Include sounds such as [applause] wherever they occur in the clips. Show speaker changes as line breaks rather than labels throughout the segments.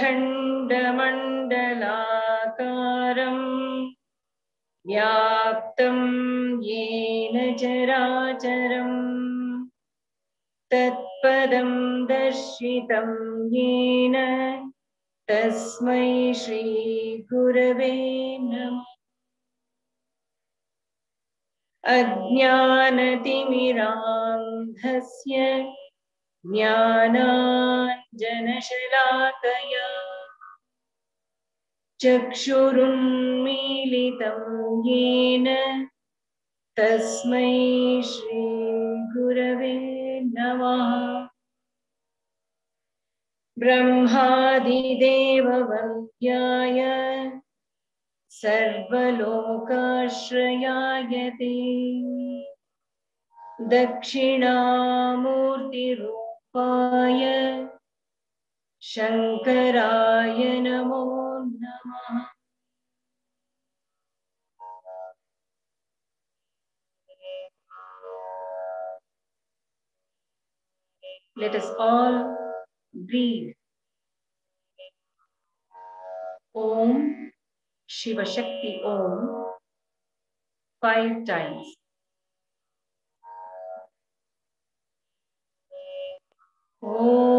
अखण्डमण्डलाकारम् व्याप्तं येन चराचरम्। तत्पदं दर्शितं येन तस्मै श्रीगुरवे नमः। अज्ञानतिमिरान्धस्य ज्ञानाञ्जनशलाकया चक्षुरुन्मीलितं येन। तस्मै श्रीगुरवे नमः। ब्रह्मादिदेववन्द्याय सर्वलोकाश्रयाय ते दक्षिणामूर्तिरूपाय। शङ्कराय नमो नमः Let us all breathe. Om Shiva Shakti Om five times. Om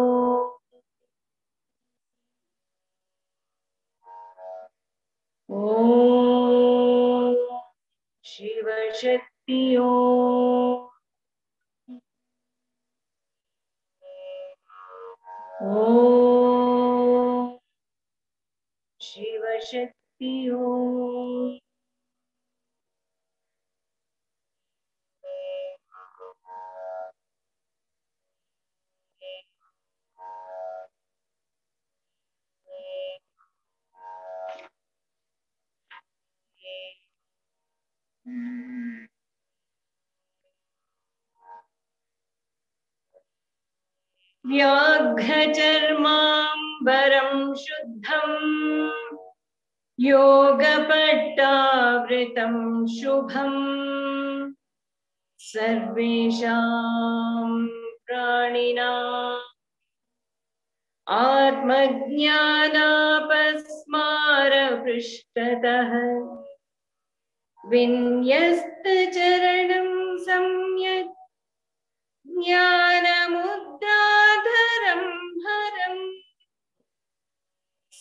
Shiva व्याघ्रचर्माम्बरं शुद्धम् योगपट्टावृतं शुभम् सर्वेषां प्राणिना आत्मज्ञानापस्मारपृष्ठतः। विन्यस्तचरणं सम्यक् ज्ञानमुद्राधरं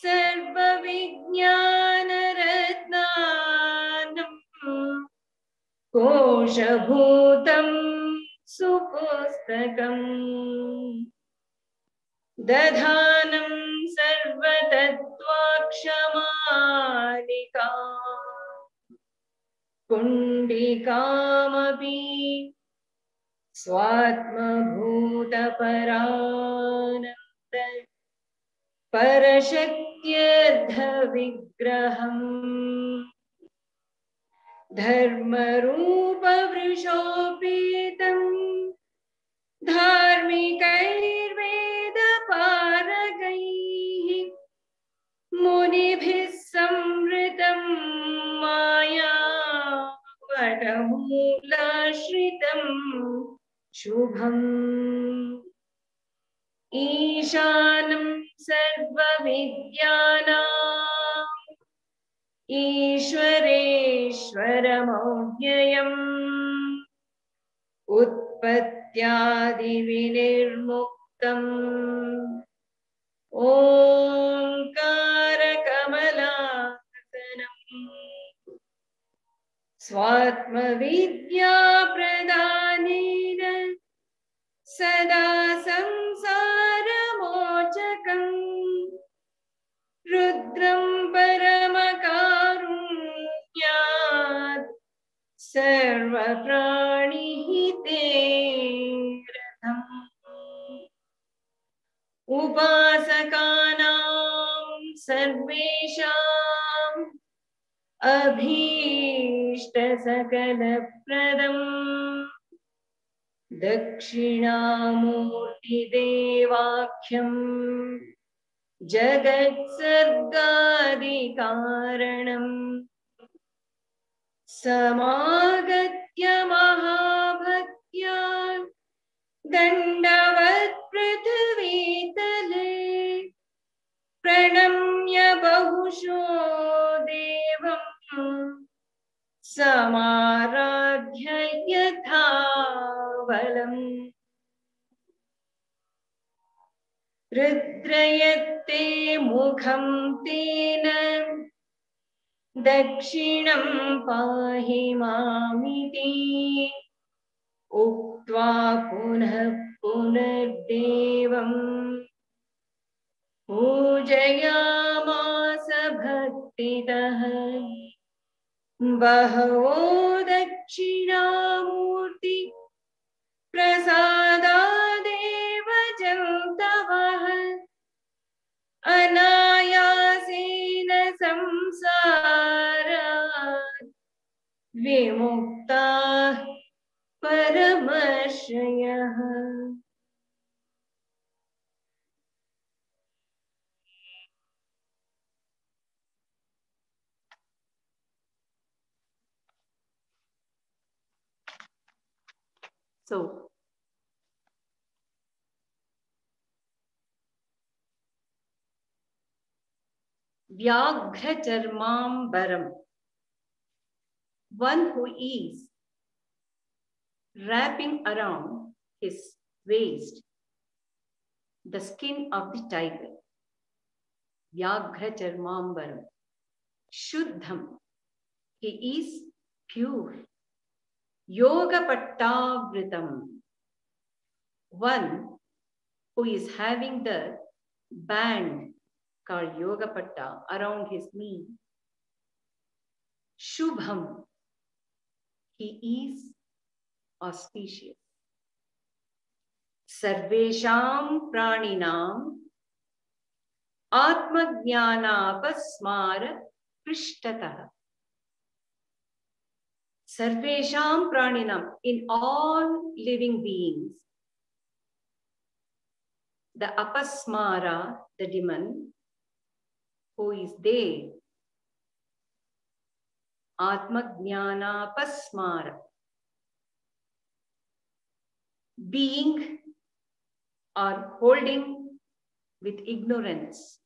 सर्वविज्ञानरत्नानम्। कोशभूतं सुपुस्तकम्। दधानं सर्वतत्त्वाक्षमालिका। कुण्डिकामपि स्वात्मभूतपरानन्द परशक्त्यर्थविग्रहम् धर्मरूपवृषोपेतम् धार्मिकैर्वेदपारगैः। मुनिभिः संवृतं माया वटमूलाश्रितं शुभम्। ईशानं सर्वविद्यानाम्। ईश्वरेश्वरमव्ययम्। उत्पत्त्यादिविनिर्मुक्तम्। ओङ्कारकमलासनम्। स्वात्मविद्याप्रदानेन सदा संसारमोचकम् सर्वप्राणिहिते रथम् उपासकानां सर्वेषाम् अभीष्टसकलप्रदम्। दक्षिणामूर्तिदेवाख्यम्। जगत्सर्गादिकारणम्। समागत्य महाभक्त्या दण्डवत्पृथिवीतले प्रणम्य बहुशो देवम् समाराध्य यथा रुद्रयत्ते मुखं तेन दक्षिणं पाहि मामिति। उक्त्वा पुनः पुनर्देवम्। पूजयामास भक्तितः। बहवो दक्षिणामूर्ति प्रसादादेव जन्तवः अनायासेन संसारात् विमुक्ता परमशय सो व्याघ्रचर्मांबरम so, one who is wrapping around his waist the skin of the tiger. Vyagracharmambaram, Shuddham, he is pure. Yoga Pattavritam, one who is having the band called Yoga Patta around his knee. Shubham, he is auspicious. Sarvesham Praninam Atmajnanapasmara Prishtataha. Sarvesham Praninam, in all living beings, the Apasmara, the demon, who is there, Atmajnanapasmara, being or holding with ignorance.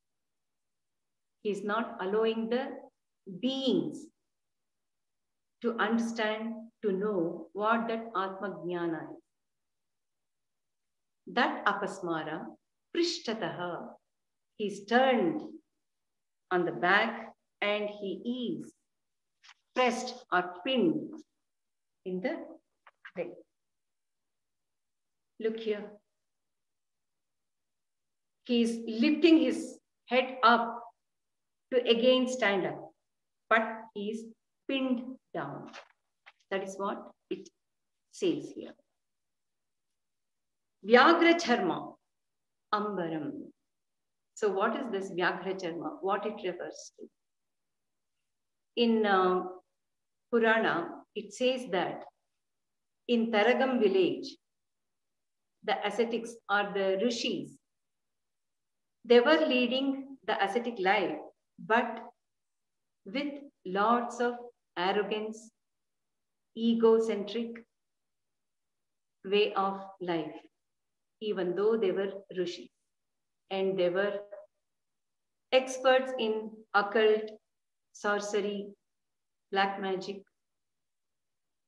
He is not allowing the beings to understand, to know what that Atma Jnana is. That Apasmara, Prishtataha, he is turned on the back and he is pressed or pinned in the leg. Look here. He is lifting his head up to again stand up, but he is pinned down. That is what it says here. Vyagra Charma, Ambaram. So, what is this Vyagra Charma? What it refers to? In uh, Purana, it says that in Taragam village, the ascetics or the rishis, they were leading the ascetic life, but with lots of arrogance, egocentric way of life. even though they were rishis and they were experts in occult, sorcery, black magic.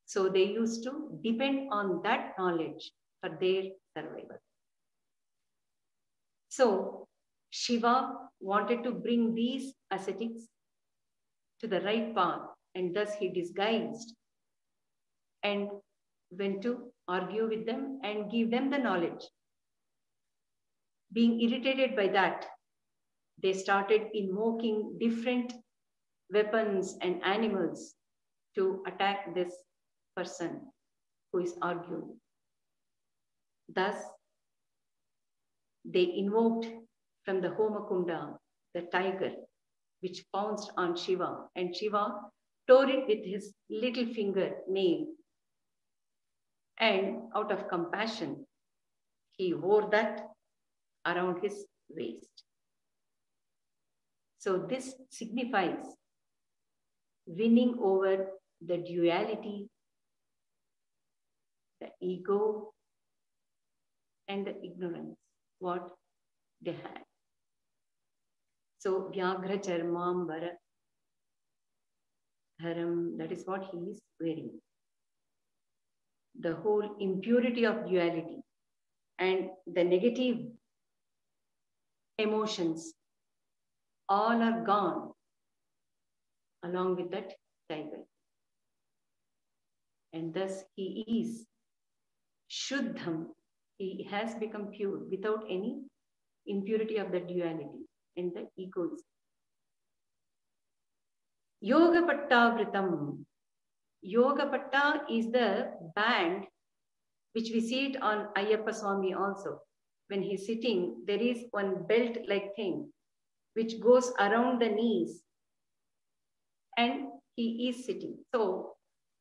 So they used to depend on that knowledge for their survival. So Shiva wanted to bring these ascetics to the right path and thus he disguised and went to argue with them and give them the knowledge. Being irritated by that, they started invoking different weapons and animals to attack this person who is arguing. Thus, they invoked from the Homakunda the tiger, which pounced on Shiva, and Shiva tore it with his little finger nail. And out of compassion, he wore that around his waist. So this signifies winning over the duality, the ego, and the ignorance, what they had. So Vyagra Charmambara Haram, that is what he is wearing. The whole impurity of duality and the negative emotions all are gone along with that tiger. And thus he is Shuddham. He has become pure without any impurity of the duality and the egoism. Yoga Pattavritam. Yoga Patta is the band which we see it on Ayyappa Swami also. When he's sitting, there is one belt like thing which goes around the knees and he is sitting. So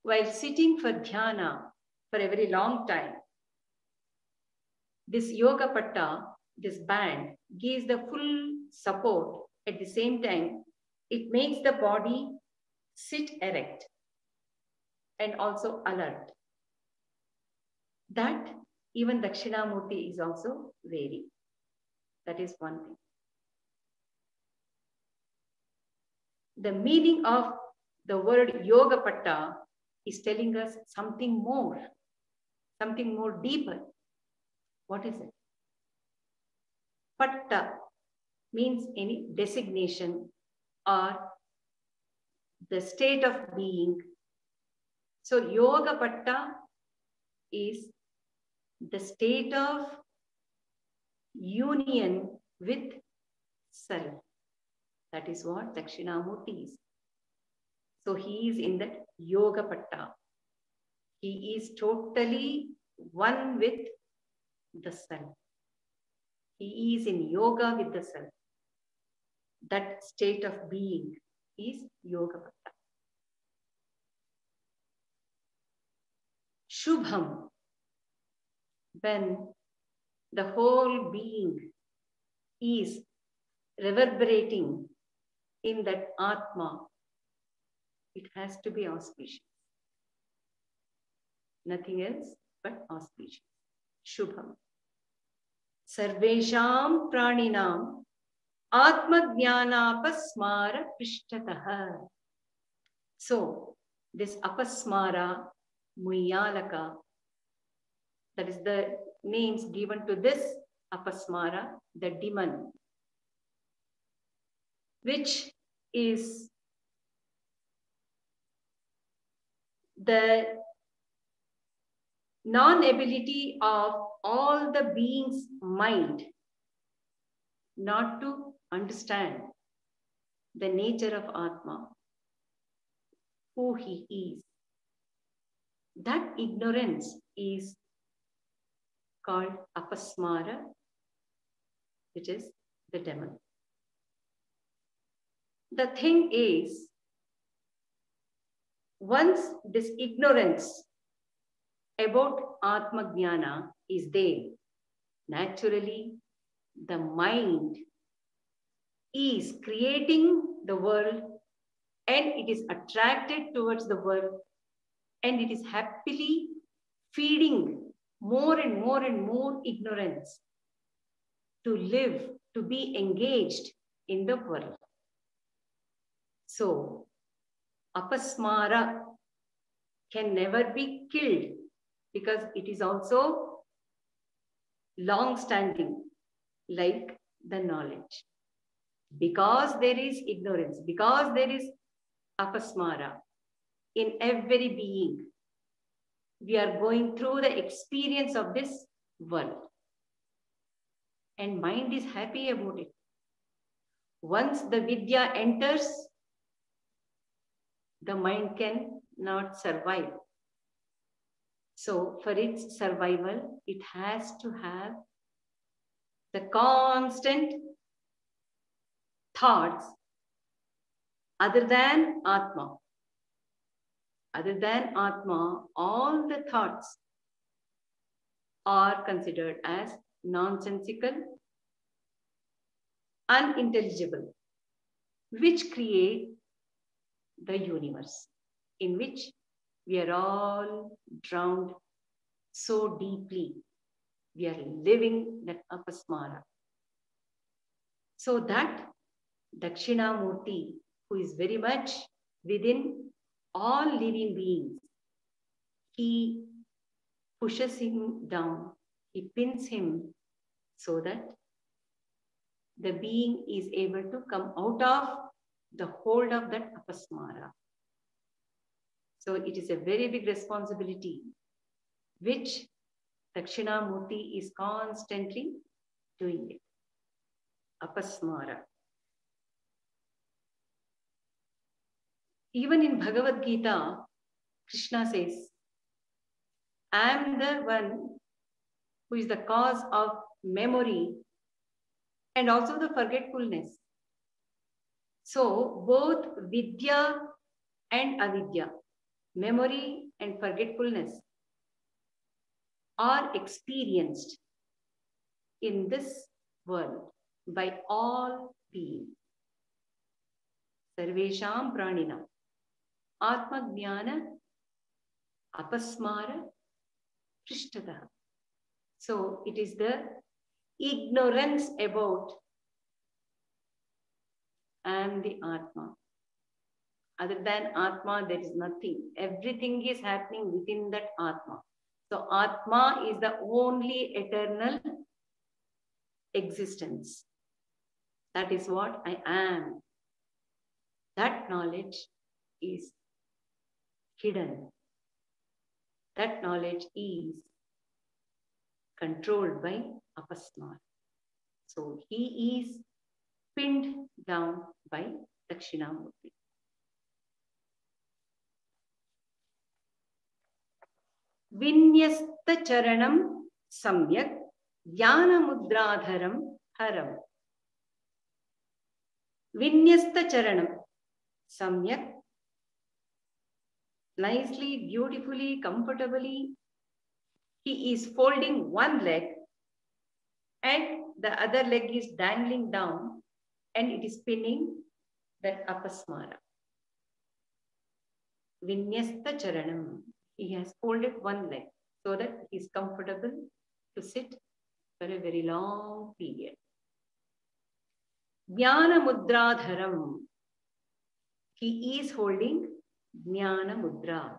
while sitting for dhyana for a very long time, this yoga patta, this band gives the full support at the same time. It makes the body sit erect and also alert. That even Dakshinamurti is also wearing. That is one thing. The meaning of the word yoga patta is telling us something more, something more deeper. What is it? Patta means any designation or the state of being. So yoga patta is the state of union with self. That is what Dakshinamurti is. So he is in that Yoga Patta. He is totally one with the self. He is in yoga with the self. That state of being is Yoga Patta. Shubham, when the whole being is reverberating in that Atma, it has to be auspicious. Nothing else but auspicious. Shubham. Sarvesham praninam Atmajnanapasmara Prishtataha. So, this Apasmara Muyalaka, that is the names given to this Apasmara, the demon, which is the non-ability of all the beings' mind not to understand the nature of Atma, who he is. That ignorance is called apasmara, which is the demon. The thing is, once this ignorance about Atma Jnana is there, naturally the mind is creating the world and it is attracted towards the world and it is happily feeding more and more and more ignorance to live, to be engaged in the world. So, apasmara can never be killed because it is also long standing, like the knowledge. Because there is ignorance, because there is apasmara in every being, we are going through the experience of this world. And mind is happy about it. Once the vidya enters, the mind can not survive. So, for its survival, it has to have the constant thoughts other than Atma. Other than Atma, all the thoughts are considered as nonsensical, unintelligible, which create the universe in which we are all drowned so deeply. We are living that apasmara. So that Dakshinamurti, who is very much within all living beings, he pushes him down, he pins him so that the being is able to come out of the hold of that apasmara. So it is a very big responsibility, which Dakshinamurti is constantly doing it. Apasmara. Even in Bhagavad Gita, Krishna says, I am the one who is the cause of memory and also the forgetfulness. So both Vidya and Avidya, memory and forgetfulness are experienced in this world by all beings. Sarvesham Pranina. Atmajnana Apasmara Prishtataha. So it is the ignorance about and the Atma other than Atma, there is nothing. Everything is happening within that Atma. So Atma is the only eternal existence. That is what I am. That knowledge is hidden. That knowledge is controlled by Apasmara. So he is pinned down by Dakshinamurti. विन्यस्तचरणं सम्यक् ज्ञानमुद्राधरं हरम् विन्यस्तचरणं सम्यक् nicely, beautifully, comfortably. He is folding one leg and the other leg is dangling down and it is pinning that apasmara. Vinyasta charanam. He has folded one leg so that he is comfortable to sit for a very long period. Jnana Mudradharam. He is holding Jnana Mudra.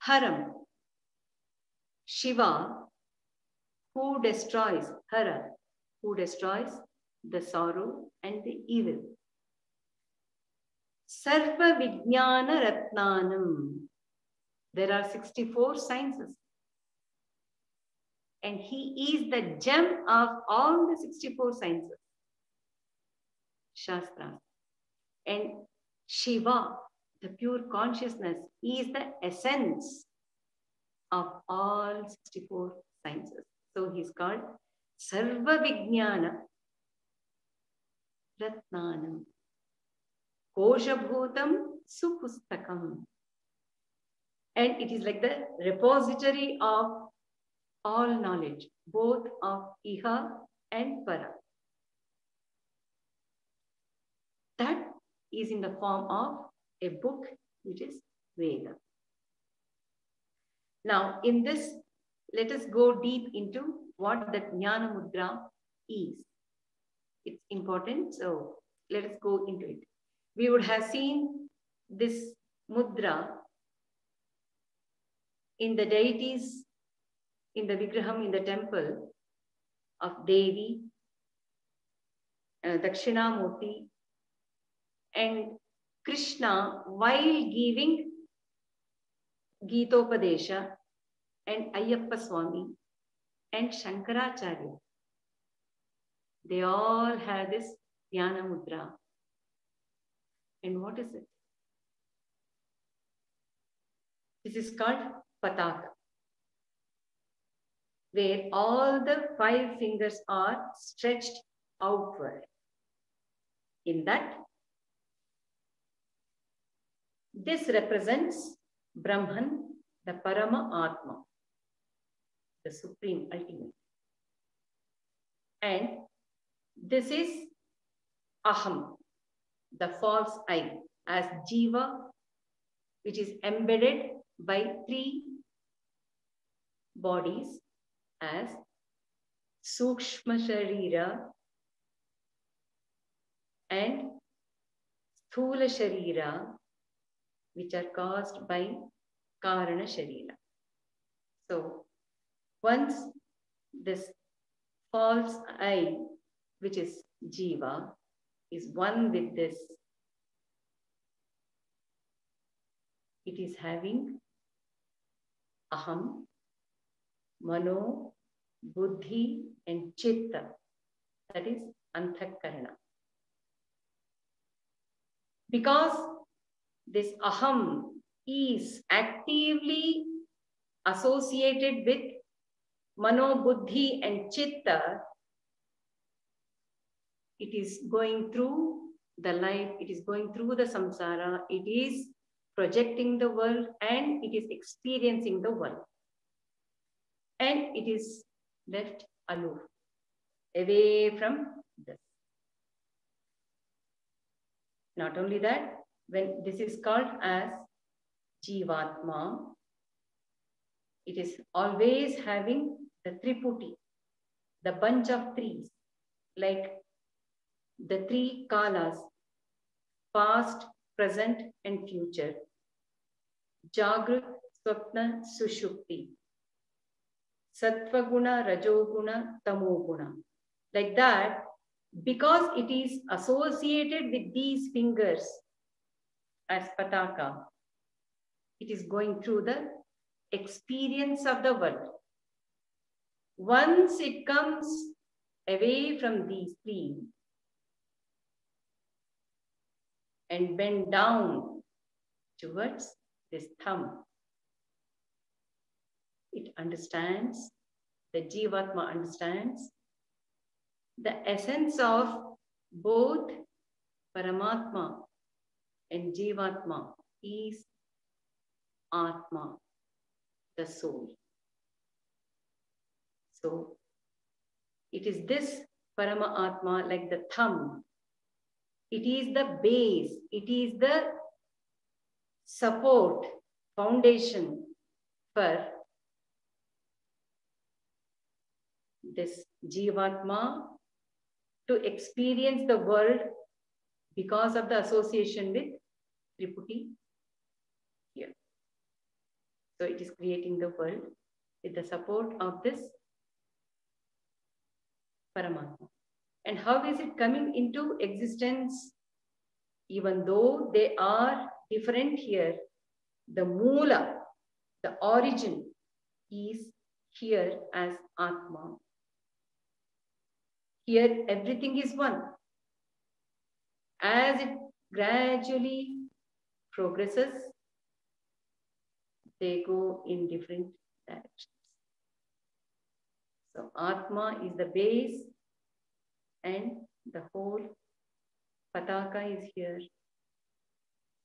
Haram. Shiva, who destroys, Hara, who destroys the sorrow and the evil. Sarva Vijnana Ratnanam. There are 64 sciences. And he is the gem of all the 64 sciences. Shastra. And Shiva, the pure consciousness, is the essence of all 64 sciences. So he's called Sarva Vijnana Ratnanam. Koshabhutam Supustakam and it is like the repository of all knowledge, both of Iha and Para. That is in the form of a book which is Veda. Now, in this let us go deep into what that Jnana Mudra is. It's important, so let us go into it. We would have seen this mudra in the deities, in the Vigraham, in the temple of Devi, uh, Dakshinamurti, and Krishna while giving Gitopadesha and Ayyappa Swami and Shankaracharya. They all have this Jnana Mudra. And what is it? This is called Pataka, where all the five fingers are stretched outward. In that, this represents Brahman, the Parama Atma, the Supreme Ultimate. And this is Aham, the false I, as Jiva, which is embedded by three bodies as Sukshma Sharira and Sthula Sharira, which are caused by Karana Sharira. So once this false I, which is Jiva, is one with this, it is having Aham, Mano, Buddhi, and Chitta. That is Antahkarana. Because this Aham is actively associated with Mano, Buddhi, and Chitta, it is going through the life, it is going through the samsara, it is projecting the world, and it is experiencing the world. And it is left aloof, away from this. Not only that, when this is called as Jivatma, it is always having the Triputi, the bunch of trees, like the three kalas, past, present, and future. Jagrut, Swapna, Sushupti. Sattvaguna, Rajoguna, Tamoguna. Like that, because it is associated with these fingers as Pataka, it is going through the experience of the world. Once it comes away from these three and bend down towards this thumb, it understands, the Jivatma understands the essence of both Paramatma and Jivatma is Atma, the soul. So it is this Paramatma, like the thumb. It is the base, it is the support, foundation for this Jivatma to experience the world because of the association with Triputi here. So it is creating the world with the support of this Paramatma. And how is it coming into existence? Even though they are different here, the Mula, the origin is here as Atma. Here everything is one. As it gradually progresses, they go in different directions. So Atma is the base and the whole Pataka is here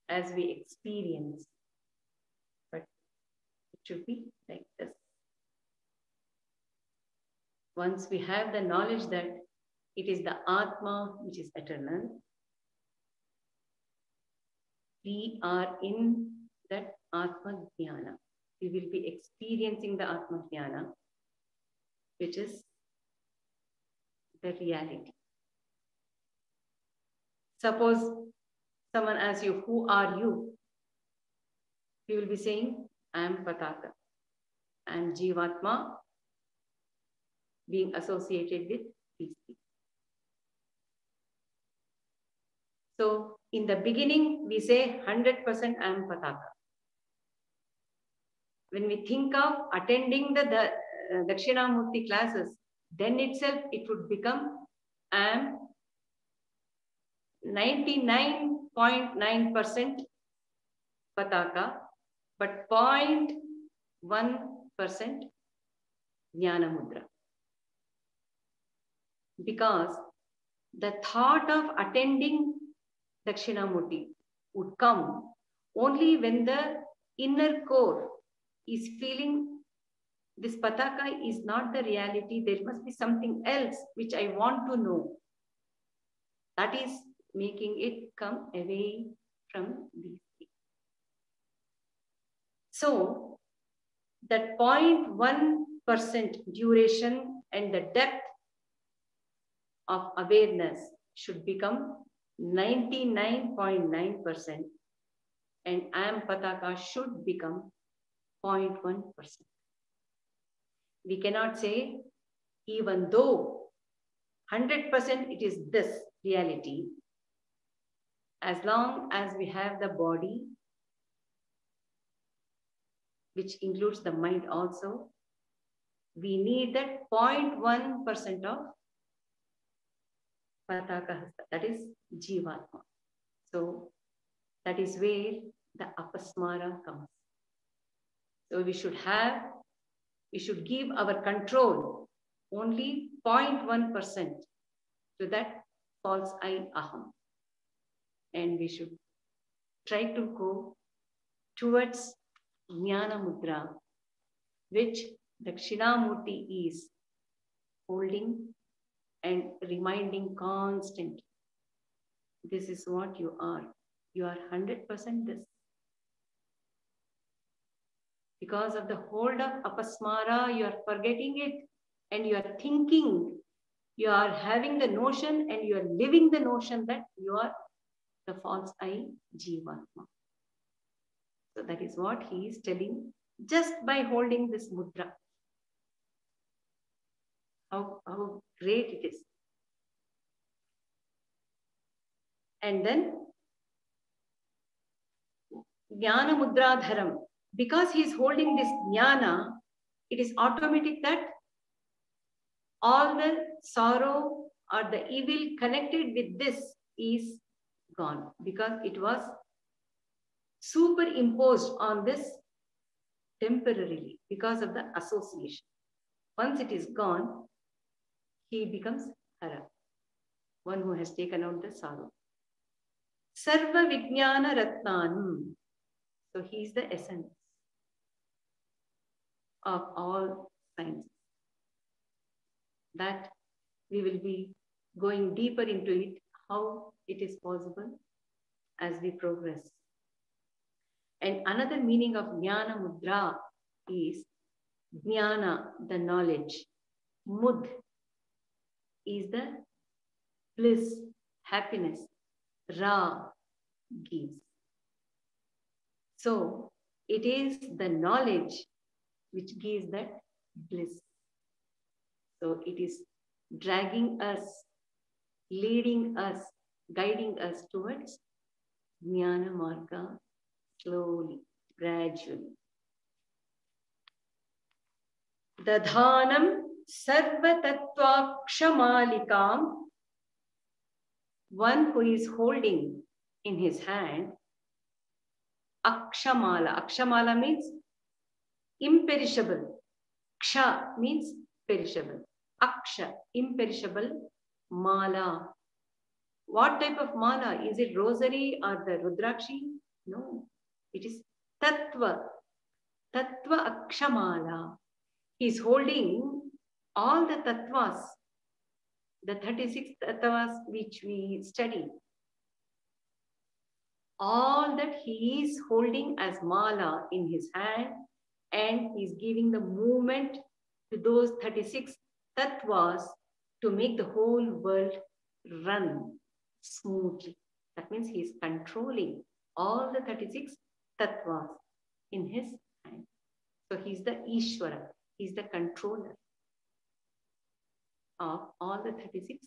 as we experience. But it should be like this. Once we have the knowledge that it is the Atma which is eternal, we are in that Atma Jnana. We will be experiencing the Atma Jnana which is the reality. Suppose someone asks you, Who are you? You will be saying, I am Pataka. I am Jivatma, being associated with these things. So, in the beginning, we say 100% I am Pataka. When we think of attending the, the uh, Dakshinamurti classes, then itself it would become am 99.9% Pataka, but 0.1% Jnana Mudra. Because the thought of attending Dakshinamurti would come only when the inner core is feeling this pataka is not the reality. There must be something else which I want to know. That is making it come away from these things. So, that 0.1% duration and the depth of awareness should become 99.9% and I Am Pataka should become 0.1%. We cannot say, even though 100% it is this reality, as long as we have the body, which includes the mind also, we need that 0.1% of Pataka that is Jivatma. So that is where the apasmara comes. So we should have, we should give our control only 0.1% to that false I aham. And we should try to go towards Jnana Mudra, which Dakshinamurti is holding and reminding constantly. This is what you are. You are 100% this because of the hold of apasmara, you are forgetting it and you are thinking, you are having the notion and you are living the notion that you are the false I, Jivatma. So that is what he is telling just by holding this mudra. How, how great it is. And then Jnana Mudradharam, because he is holding this jnana, it is automatic that all the sorrow or the evil connected with this is gone because it was superimposed on this temporarily because of the association. Once it is gone, he becomes Hara, one who has taken out the sorrow. Sarva Vijnana Ratnanam. So he is the essence of all sciences. That we will be going deeper into it, how it is possible as we progress. And another meaning of Jnana Mudra is Jnana, the knowledge. Mud is the bliss, happiness. Ra gives. So it is the knowledge which gives that bliss. So it is dragging us, leading us, guiding us towards Jnana Marga slowly, gradually. Dadhanam Sarvatattvakshamalikaam, one who is holding in his hand Akshamala. Akshamala means imperishable. Ksha means perishable. Aksha, imperishable. Mala. What type of mala? Is it rosary or the Rudrakshi? No. It is Tattva. Tattva Akshamala. He is holding all the tattvas, the 36 tattvas which we study. All that he is holding as mala in his hand and he's giving the movement to those 36 tattvas to make the whole world run smoothly. That means he is controlling all the 36 tattvas in his hand. So he's the Ishvara, he's the controller of all the 36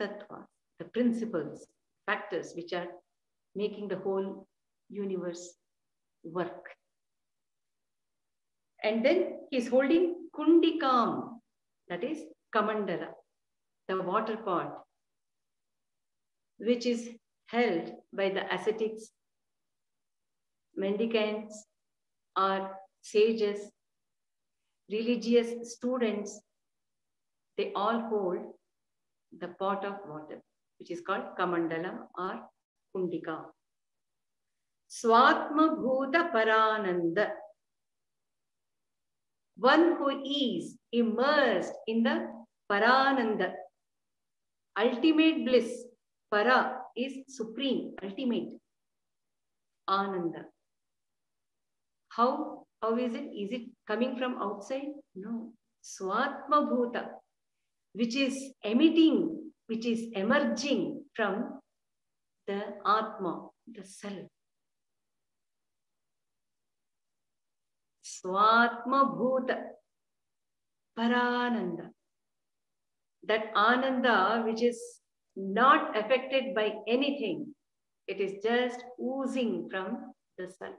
tattvas, the principles, factors which are making the whole universe work. And then he's holding Kundikam, that is Kamandala, the water pot, which is held by the ascetics, mendicants, or sages, religious students. They all hold the pot of water, which is called Kamandala or Kundika. Swatma Bhuta Parananda. One who is immersed in the Parananda, ultimate bliss. Para is supreme, ultimate. Ananda. How, how is it? Is it coming from outside? No. Swatma Bhuta, which is emitting, which is emerging from the Atma, the self. स्वात्म भूत परानंद. That Anand which is not affected by anything it is just oozing from the sun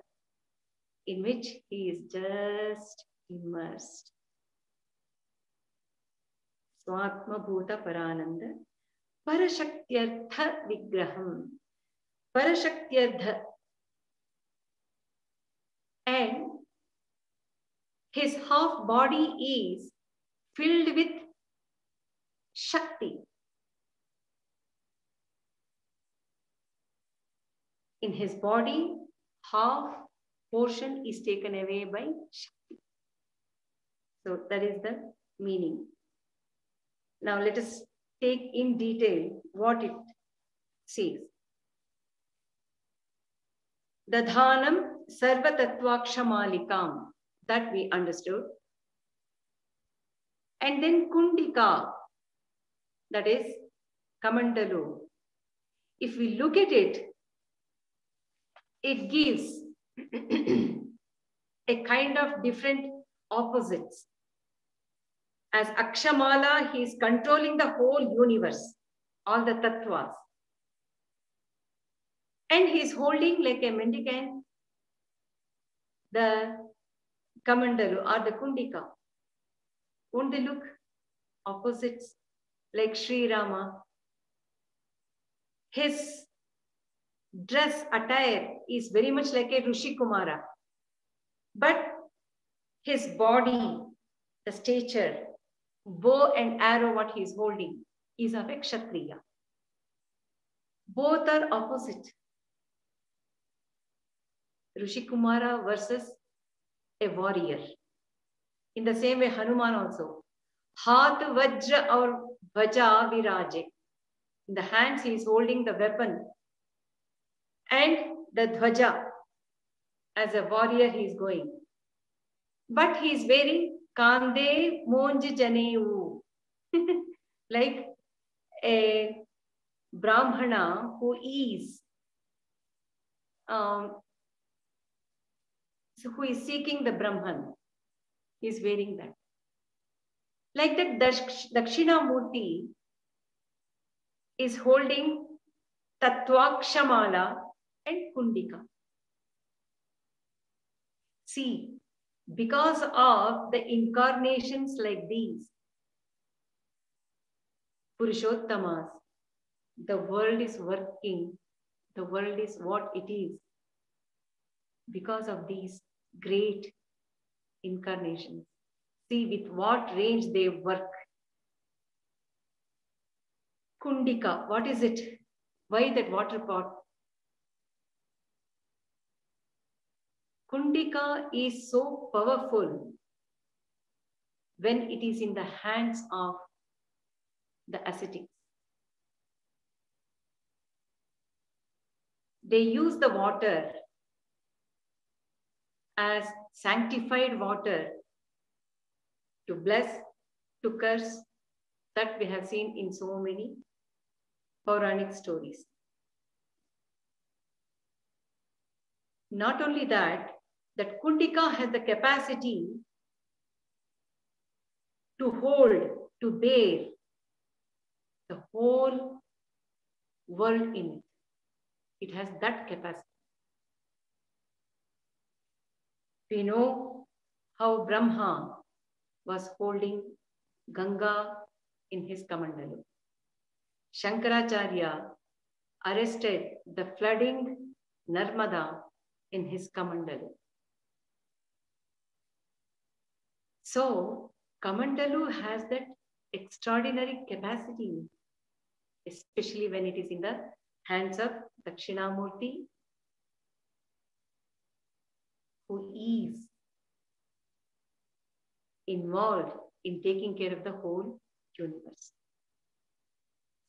in which he is just immersed स्वात्म भूत परानंद परशक्त्यर्थ विग्रह परशक्त्यर्थ and His half body is filled with Shakti. In his body, half portion is taken away by Shakti. So that is the meaning. Now let us take in detail what it says. Dadhanam sarvatatvakshamalikam. That we understood. And then Kundika, that is Kamandalu. If we look at it, it gives [clears throat] a kind of different opposites. As Akshamala, he is controlling the whole universe, all the tattvas. And he is holding like a mendicant the Kamandalu or the Kundika. Won't they look opposites like Sri Rama? His dress attire is very much like a Rishi Kumara. But his body, the stature, bow and arrow, what he is holding, is of a Kshatriya. Both are opposite. Rishi Kumara versus a warrior. In the same way, Hanuman also. Hath Vajra or Vaja Viraje. In the hands, he is holding the weapon. And the Dhwaja, as a warrior, he is going. But he is wearing Kande Monj Janeu. [laughs] like a Brahmana who is um, so who is seeking the Brahman is wearing that. Like that Dakshina Dakshinamurti is holding Tattvakshamala and Kundika. See, because of the incarnations like these, Purushottamas, the world is working, the world is what it is because of these great incarnations. See with what range they work. Kundika, what is it? Why that water pot? Kundika is so powerful when it is in the hands of the ascetics. They use the water as sanctified water to bless to curse that we have seen in so many Puranic stories. Not only that, that Kundika has the capacity to hold, to bear the whole world in it. It has that capacity. We know how Brahma was holding Ganga in his Kamandalu. Shankaracharya arrested the flooding Narmada in his Kamandalu. So, Kamandalu has that extraordinary capacity, especially when it is in the hands of Dakshinamurti, who is involved in taking care of the whole universe.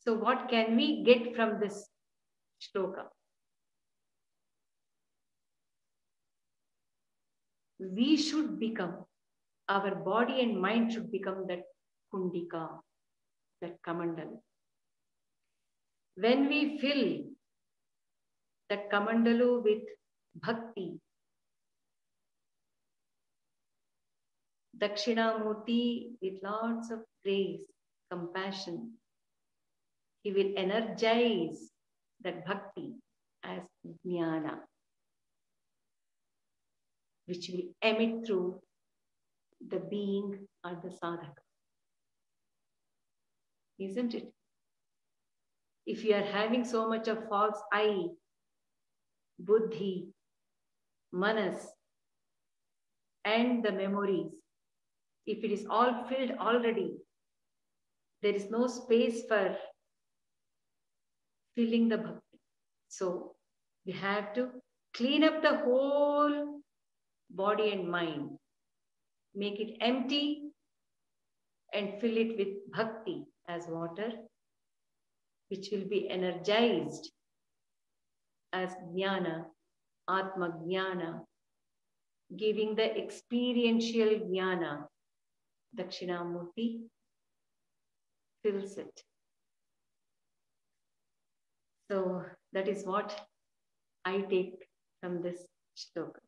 So, what can we get from this shloka? We should become, our body and mind should become that kundika, that kamandal. When we fill that kamandalu with bhakti, Dakshinamurti with lots of grace, compassion, he will energize that bhakti as jnana, which will emit through the being or the sadhaka. Isn't it? If you are having so much of false I, buddhi, manas, and the memories, if it is all filled already, there is no space for filling the bhakti. So we have to clean up the whole body and mind, make it empty and fill it with bhakti as water, which will be energized as jnana, atma jnana, giving the experiential jnana. Dakshinamurti fills it. So that is what I take from this shloka.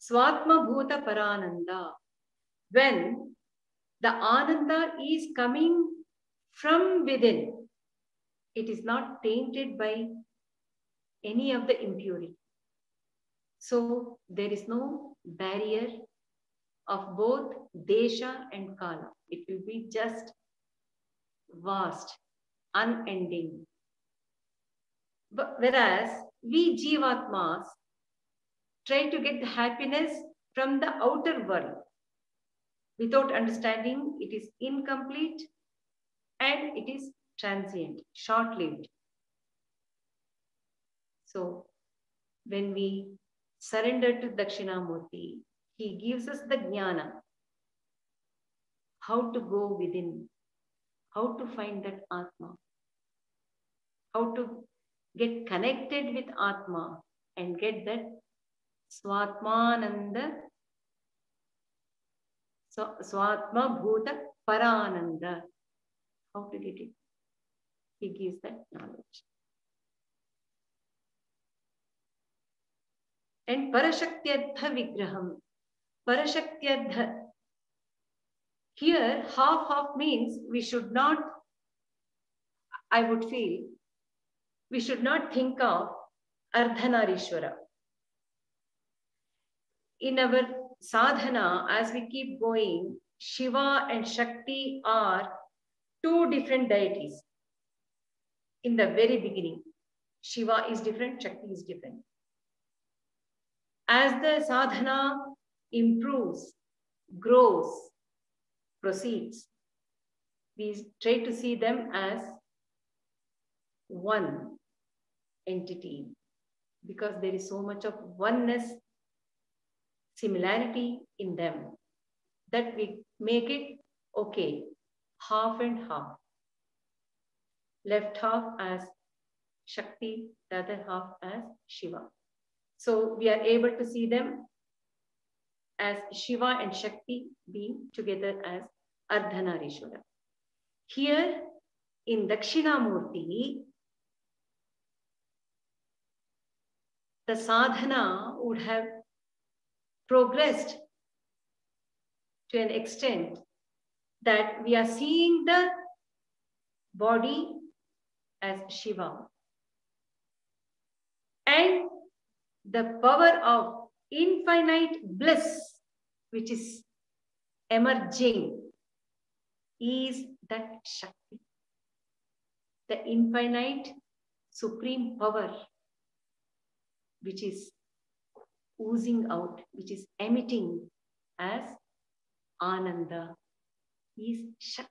Swatma Bhuta Parananda. When the Ananda is coming from within, it is not tainted by any of the impurity. So there is no barrier of both Desha and Kala. It will be just vast unending. But whereas we Jivatmas try to get the happiness from the outer world without understanding it is incomplete and it is transient, short lived. So, when we surrender to Dakshinamurti, he gives us the jnana how to go within, how to find that Atma how to get connected with Atma and get that Swatmananda, so, Swatma Bhuta Parananda. How to get it? He gives that knowledge. And Parashaktyardha Vigraham. Parashaktyardha. Here, half half means we should not, I would feel, we should not think of Ardhanarishwara. In our sadhana, as we keep going, Shiva and Shakti are two different deities. In the very beginning, Shiva is different, Shakti is different. As the sadhana improves, grows, proceeds, we try to see them as one entity because there is so much of oneness, similarity in them that we make it okay, half and half. Left half as Shakti, the other half as Shiva. So we are able to see them as Shiva and Shakti being together as Ardhanarishwara. Here in Dakshinamurti, the sadhana would have progressed to an extent that we are seeing the body as Shiva and the power of infinite bliss which is emerging is that Shakti, the infinite supreme power which is oozing out, which is emitting as Ananda is Shakti.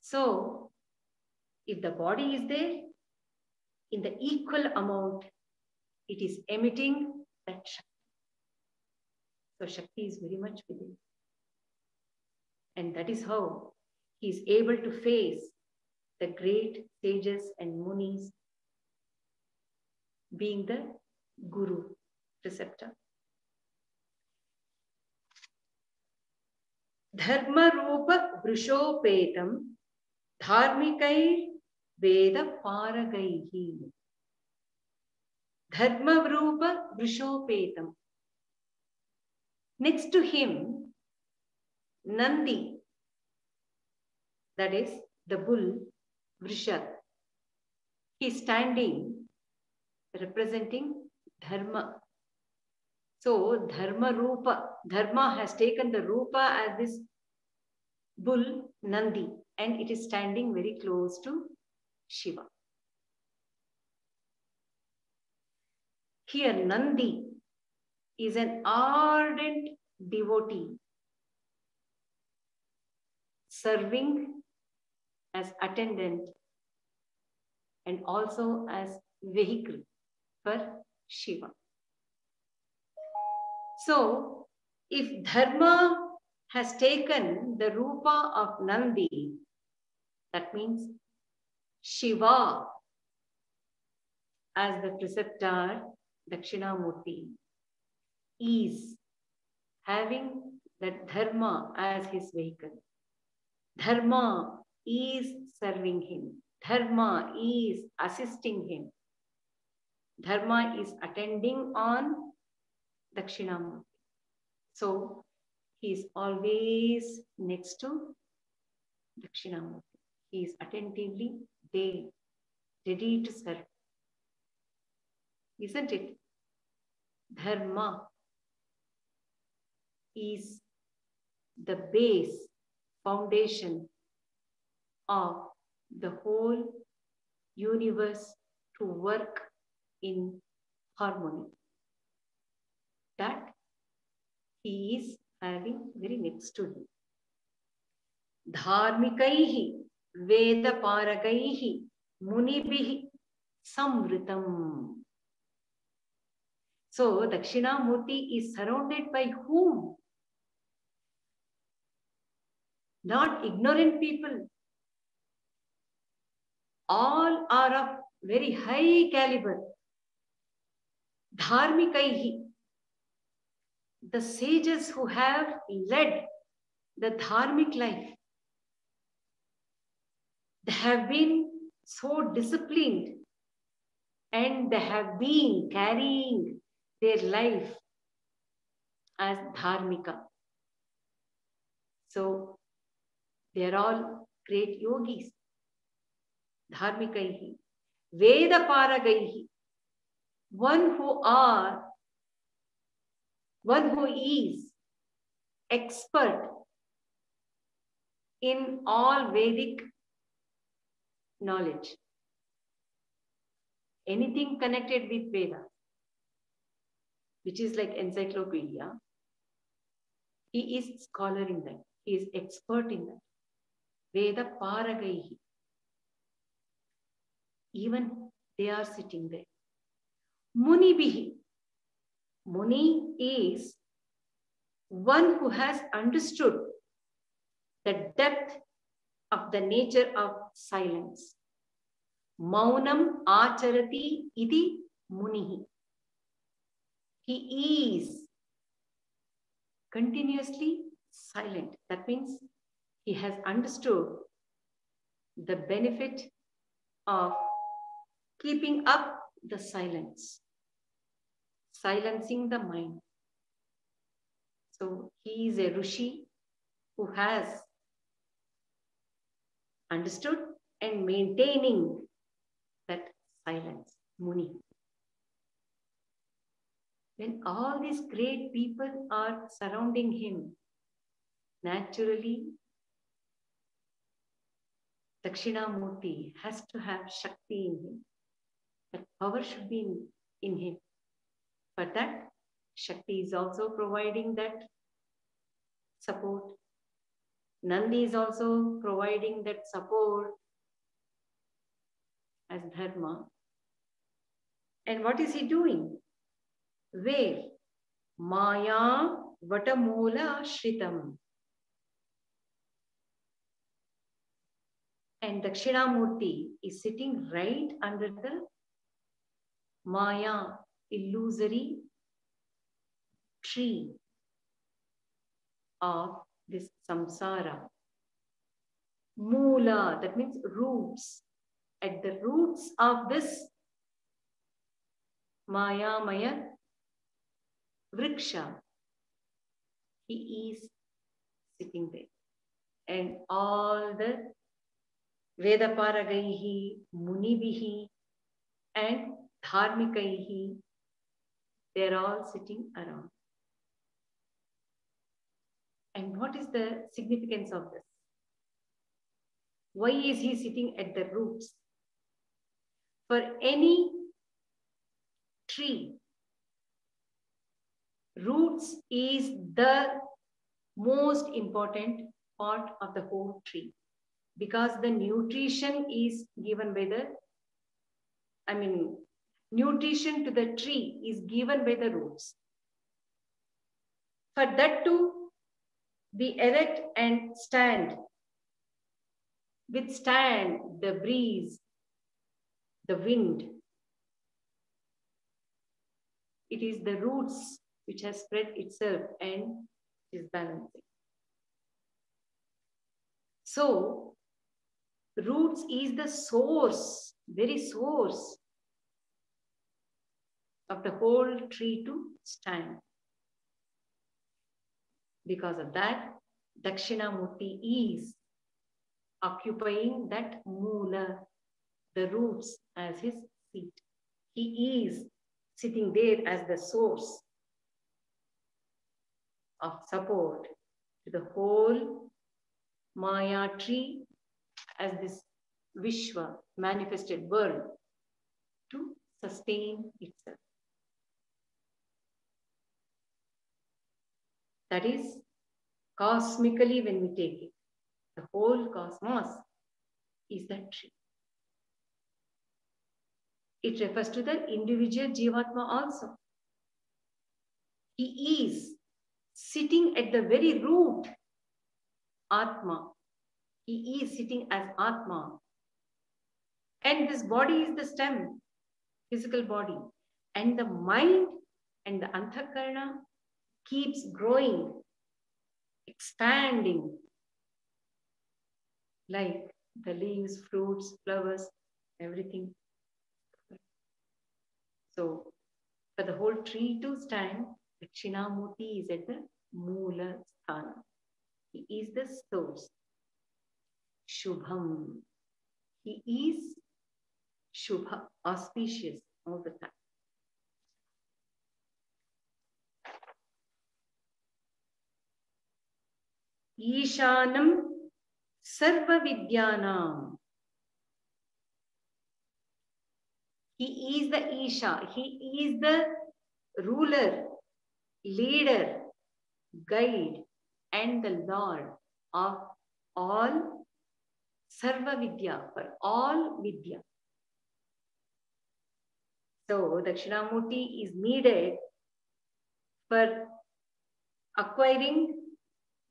So, if the body is there, in the equal amount, it is emitting that Shakti. So, Shakti is very much within. And that is how he is able to face the great sages and munis being the guru, preceptor. धर्मरूप वृषोपेतम धार्मिकैर्वेद Dharma Rupa Vrishopetam. Next to him, Nandi, that is the bull, Vrisha. He is standing representing Dharma. So Dharma Rupa, Dharma has taken the Rupa as this bull Nandi and it is standing very close to Shiva. Here, Nandi is an ardent devotee serving as attendant and also as vehicle for Shiva. So, if Dharma has taken the Rupa of Nandi, that means Shiva as the preceptor, Dakshinamurti, is having that Dharma as his vehicle. Dharma is serving him. Dharma is assisting him. Dharma is attending on Dakshinamurti. So he is always next to Dakshinamurti. He is attentively there, ready to serve Isn't it? Dharma is the base, foundation of the whole universe to work in harmony. That he is having very next to him. धार्मिकैः वेदपारगैः मुनिभिः samvritam. So Dakshinamurti is surrounded by whom? Not ignorant people. All are of very high caliber. Dharmikaihi, the sages who have led the dharmic life, they have been so disciplined and they have been carrying their life as dharmika. So they are all great yogis. Dharmikaihi. Veda Paragaihi, one who are, one who is expert in all Vedic knowledge. Anything connected with Veda, which is like encyclopedia, he is scholar in that. He is expert in that. Veda Paragaihi even they are sitting there. Muni bihi. Muni is one who has understood the depth of the nature of silence. Maunam acharati iti munihi. He is continuously silent. That means he has understood the benefit of keeping up the silence, silencing the mind. So he is a Rishi who has understood and maintaining that silence, Muni. When all these great people are surrounding him, naturally, Dakshinamurti has to have Shakti in him. That power should be in, in him. For that, Shakti is also providing that support. Nandi is also providing that support as dharma. And what is he doing? Where? Maya Vatamula Shritam. And Dakshinamurti is sitting right under the Maya illusory tree of this samsara. Mula, that means roots. At the roots of this Maya Maya Vriksha, he is sitting there. And all the Vedaparagaihi, Munibihi, and Dharmikaihi, they're all sitting around. And what is the significance of this? Why is he sitting at the roots? For any tree, roots is the most important part of the whole tree because the nutrition is given by the, I mean, nutrition to the tree is given by the roots. For that to be erect and stand, withstand the breeze, the wind. It is the roots which has spread itself and is balancing. So, roots is the source, very source of the whole tree to stand. Because of that, Dakshinamurti is occupying that mula, the roots, as his seat. He is sitting there as the source of support to the whole Maya tree as this Vishwa manifested world to sustain itself. That is cosmically when we take it. The whole cosmos is that tree. It refers to the individual Jivatma also. He is sitting at the very root, Atma. He is sitting as Atma. And this body is the stem, physical body. And the mind and the Antahkarana keeps growing, expanding, like the leaves, fruits, flowers, everything. So, for the whole tree to stand, Dakshinamurti is at the Mula Sthana. He is the source. Shubham. He is Shubha, auspicious all the time. ईशानम सर्व विद्यानाम he is the isha he is the ruler leader guide and the lord of all sarva vidya for all vidya so dakshinamurti is needed for acquiring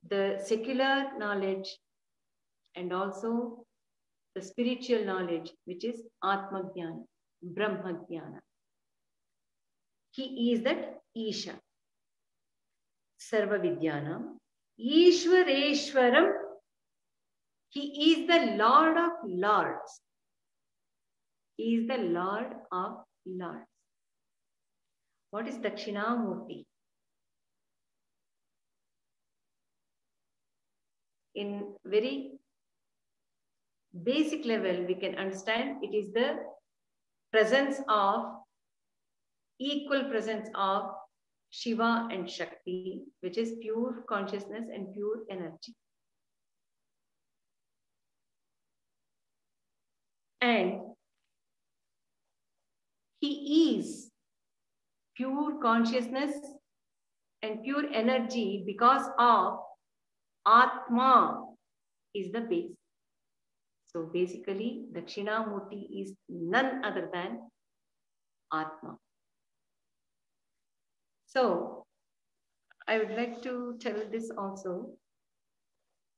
the secular knowledge and also the spiritual knowledge, which is Atma Jnana, Brahma Jnana. He is that Isha. Sarva Vidyanam. Ishwareshwaram. He is the Lord of Lords. He is the Lord of Lords. What is Dakshinamurti? In very basic level, we can understand it is the presence of, equal presence of Shiva and Shakti, which is pure consciousness and pure energy. And he is pure consciousness and pure energy because of Atma is the base. So basically, Dakshinamurti is none other than Atma. So I would like to tell this also.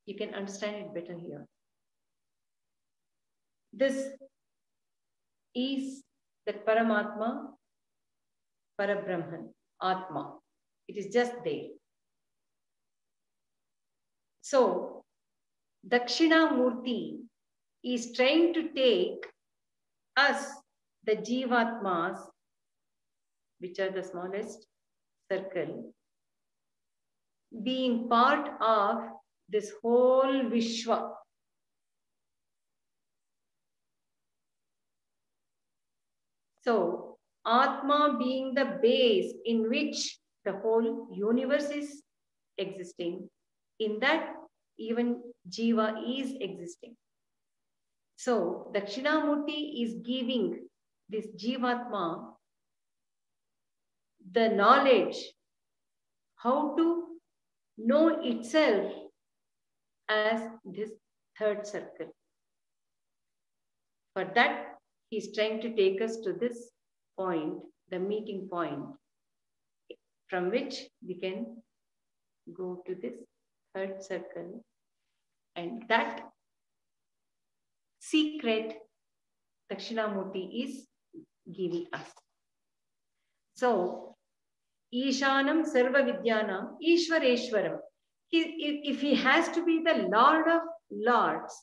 You can understand it better here. This is that Paramatma, Parabrahman, Atma. It is just there. So, Dakshina Dakshinamurti is trying to take us, the Jivatmas, which are the smallest circle, being part of this whole Vishwa. So, Atma being the base in which the whole universe is existing, in that even Jiva is existing. So Dakshinamurti is giving this Jivatma the knowledge how to know itself as this third circle. For that, he's trying to take us to this point, the meeting point, from which we can go to this third circle. And that secret Dakshinamurti is giving us. So, Ishanam Sarva Vidyanam Ishwareshwaram. He, if, he has to be the Lord of Lords,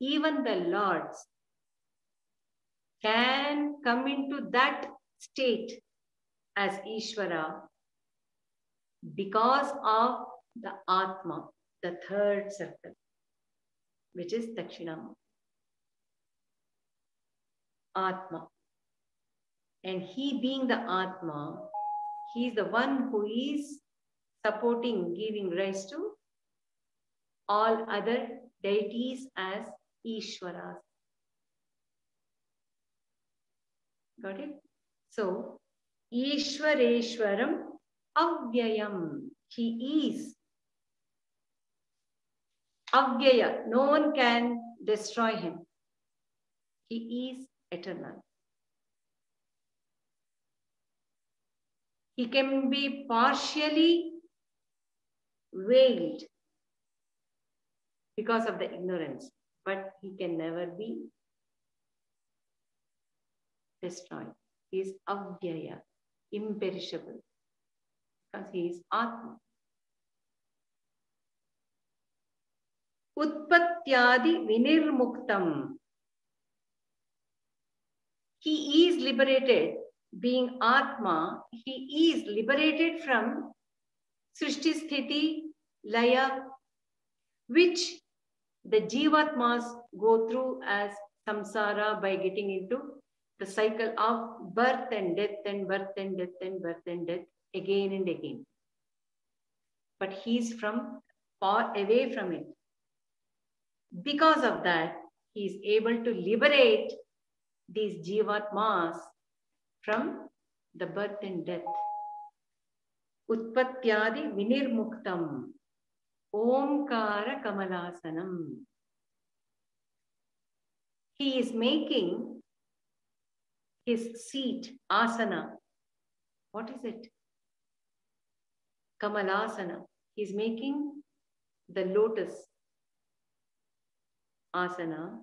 even the Lords can come into that state as Ishvara because of the Atma, the third circle, which is Dakshinamurti. Atma. And he being the Atma, he is the one who is supporting, giving rise to all other deities as Ishwaras. Got it? So, Ishwareshwaram Avyayam. He is Avyaya. No one can destroy him. He is eternal. He can be partially veiled because of the ignorance, but he can never be destroyed. He is avyaya, imperishable, because he is Atma. Utpatyadi vinirmuktam he is liberated, being Atma, he is liberated from Srishti Sthiti Laya, which the Jivatmas go through as samsara by getting into the cycle of birth and death and birth and death and birth and death again and again. But he's from far away from it. Because of that, he is able to liberate these jivatmas from the birth and death. Utpatyadi vinirmuktam. Omkara kamalasanam. He is making his seat, asana. What is it? Kamalasana. He is making the lotus asana.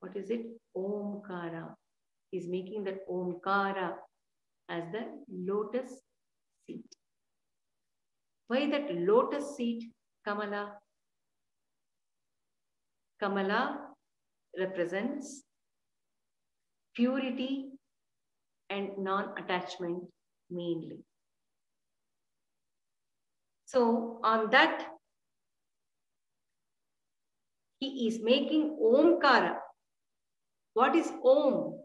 What is it? Omkara. He's making that Omkara as the lotus seat. Why that lotus seat, Kamala? Kamala represents purity and non-attachment mainly. So on that, he is making Omkara. What is Om?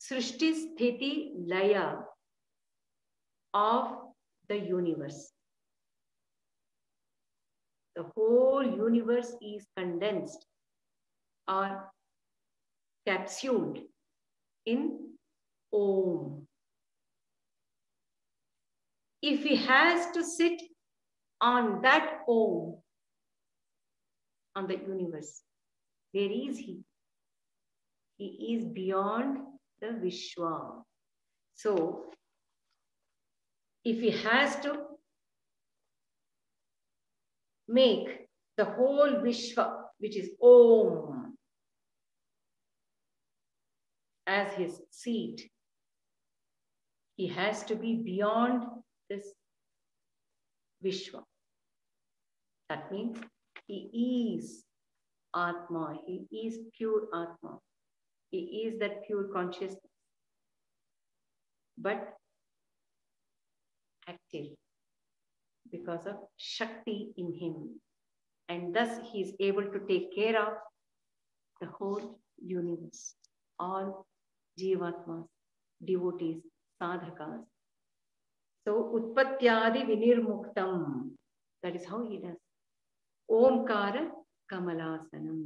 Srishti Sthiti Laya of the universe. The whole universe is condensed or capsuled in Om. If he has to sit on that Om, on the universe, where is he? He is beyond the Vishwa. So, if he has to make the whole Vishwa, which is Om, as his seat, he has to be beyond this Vishwa. That means he is Atma, he is pure Atma, he is that pure consciousness, but active because of Shakti in him. And thus he is able to take care of the whole universe, all Jivatmas, devotees, sadhakas. So, Utpatyadi Vinirmuktam. That is how he does. Omkara Kamalasanam.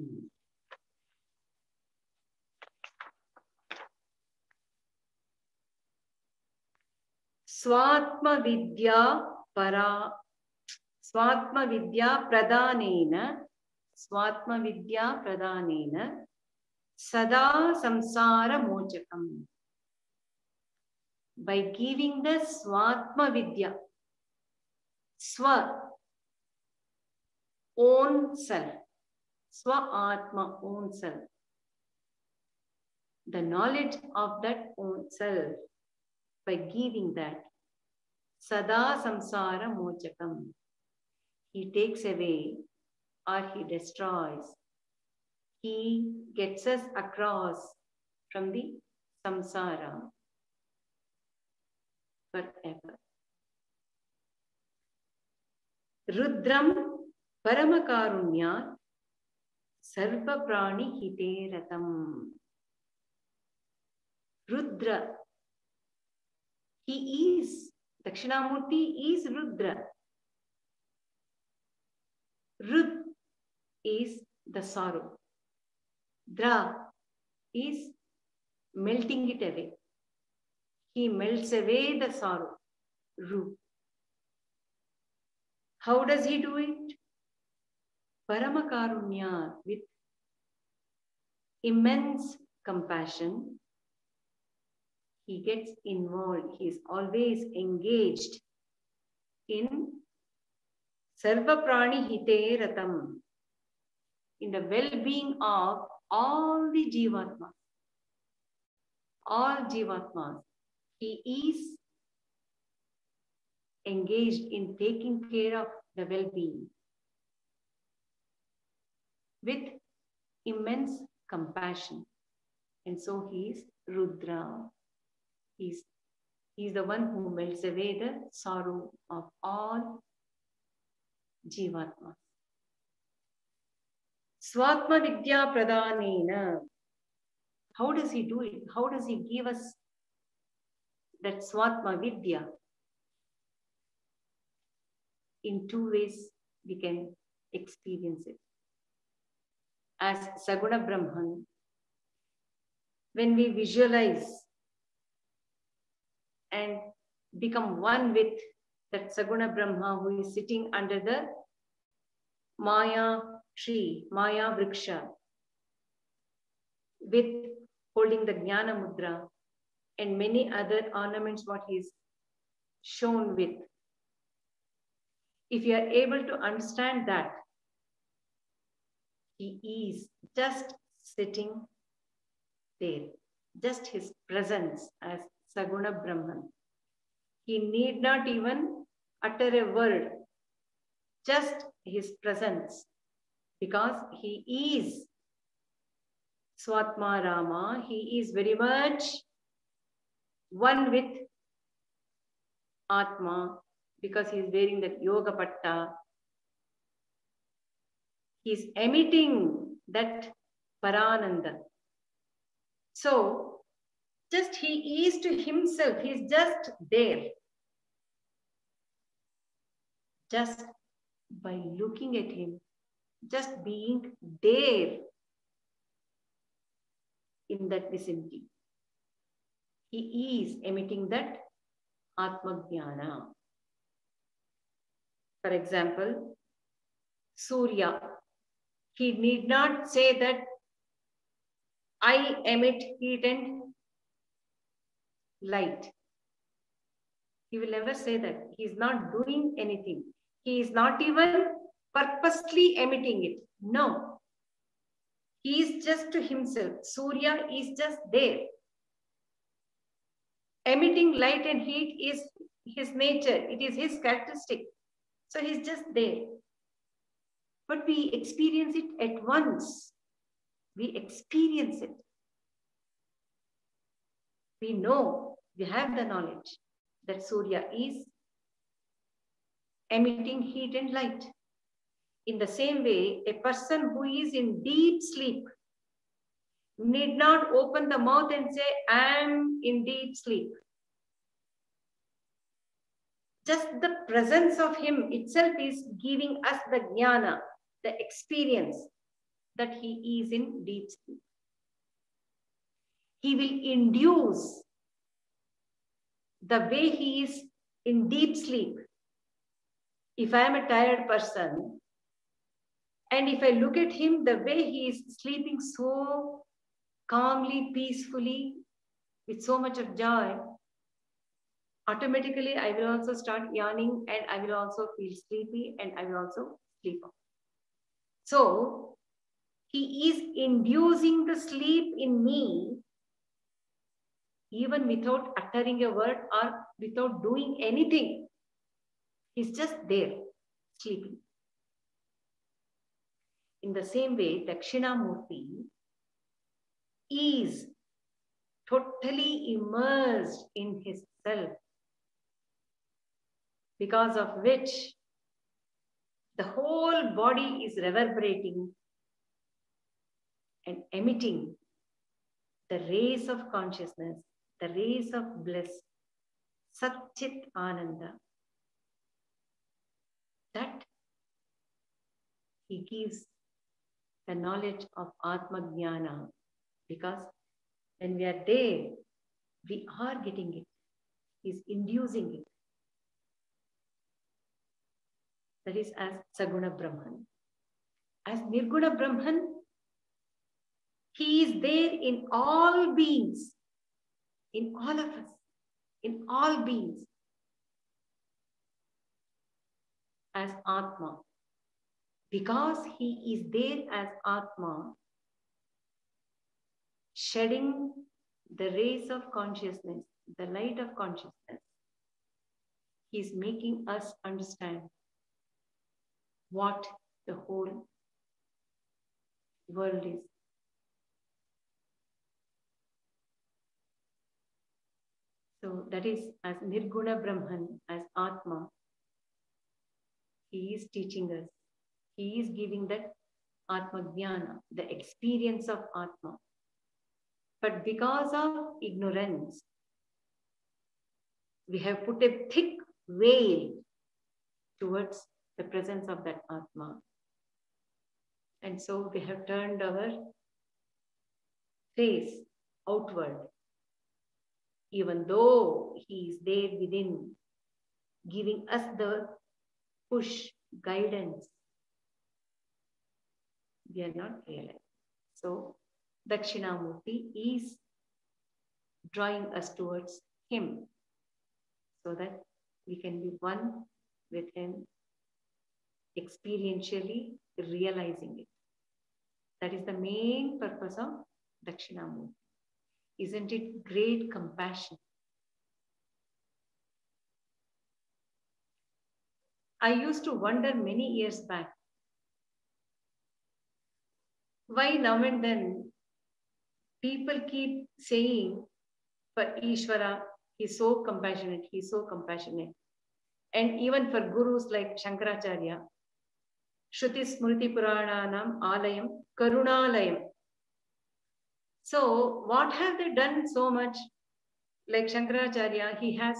स्वात्मविद्या परा, स्वात्मविद्या प्रदानेन स्वात्मविद्या प्रदानेन सदा संसार मोचकम् by giving the swatma vidya swa own self. Swa atma own self. The knowledge of that own self by giving that. Sada samsara mochakam he takes away or he destroys. He gets us across from the samsara forever. Rudram Sarva Prani Hiteratam. Rudra. He is. Dakshinamurti is Rudra. Rud is the sorrow. Dra is melting it away. He melts away the sorrow. Ru. How does he do it? Paramakarunya with immense compassion. He gets involved. He is always engaged in Sarva Prani Hite Ratam, in the well-being of all the Jivatmas. All Jivatmas. He is engaged in taking care of the well-being with immense compassion. And so he is Rudra. He's, he's the one who melts away the sorrow of all Jivatmas. Swatma Vidya Pradhanena. How does he do it? How does he give us that Swatma Vidya? In two ways we can experience it. As Saguna Brahman, when we visualize and become one with that Saguna Brahma who is sitting under the Maya tree, Maya Vriksha, with holding the Jnana Mudra and many other ornaments what he is shown with. If you are able to understand that, He is just sitting there, just his presence as Saguna Brahman. He need not even utter a word, just his presence, because he is Swatma Rama, he is very much one with Atma because he is wearing that yoga patta. He is emitting that Parananda. So, just he is to himself, he is just there. Just by looking at him, just being there in that vicinity. He is emitting that Atmajnana. For example, Surya, he need not say that I emit heat and light. He will never say that. He is not doing anything. He is not even purposely emitting it. No. He is just to himself. Surya is just there. Emitting light and heat is his nature. It is his characteristic. So he's just there. But we experience it at once. We experience it. We know, we have the knowledge that Surya is emitting heat and light. In the same way, a person who is in deep sleep need not open the mouth and say, I am in deep sleep. Just the presence of him itself is giving us the jnana, the experience that he is in deep sleep. He will induce the way he is in deep sleep. If I am a tired person, and if I look at him, the way he is sleeping so calmly, peacefully, with so much of joy, automatically I will also start yawning and I will also feel sleepy and I will also sleep off. So he is inducing the sleep in me even without uttering a word or without doing anything. He's just there, sleeping. In the same way, Dakshinamurti is totally immersed in his self, because of which the whole body is reverberating and emitting the rays of consciousness, the rays of bliss, Satchit Ananda. That he gives the knowledge of Atma Jnana because when we are there, we are getting it. He's inducing it. That is as Saguna Brahman. As Nirguna Brahman, he is there in all beings, in all of us, in all beings. As Atma. Because he is there as Atma, shedding the rays of consciousness, the light of consciousness. He is making us understand what the whole world is. So that is as Nirguna Brahman, as Atma. He is teaching us. He is giving that Atma Jnana, the experience of Atma. But because of ignorance, we have put a thick veil towards the presence of that Atma. And so we have turned our face outward, even though He is there within, giving us the push, guidance. We are not realizing. So Dakshinamurti is drawing us towards Him so that we can be one with Him, experientially realizing it. That is the main purpose of Dakshinamurti. Isn't it great compassion? I used to wonder many years back why now and then people keep saying for Ishvara, he's so compassionate, he's so compassionate. And even for gurus like Shankaracharya, Shruti Alayam Karunalayam. So, what have they done so much? Like Shankaracharya, he has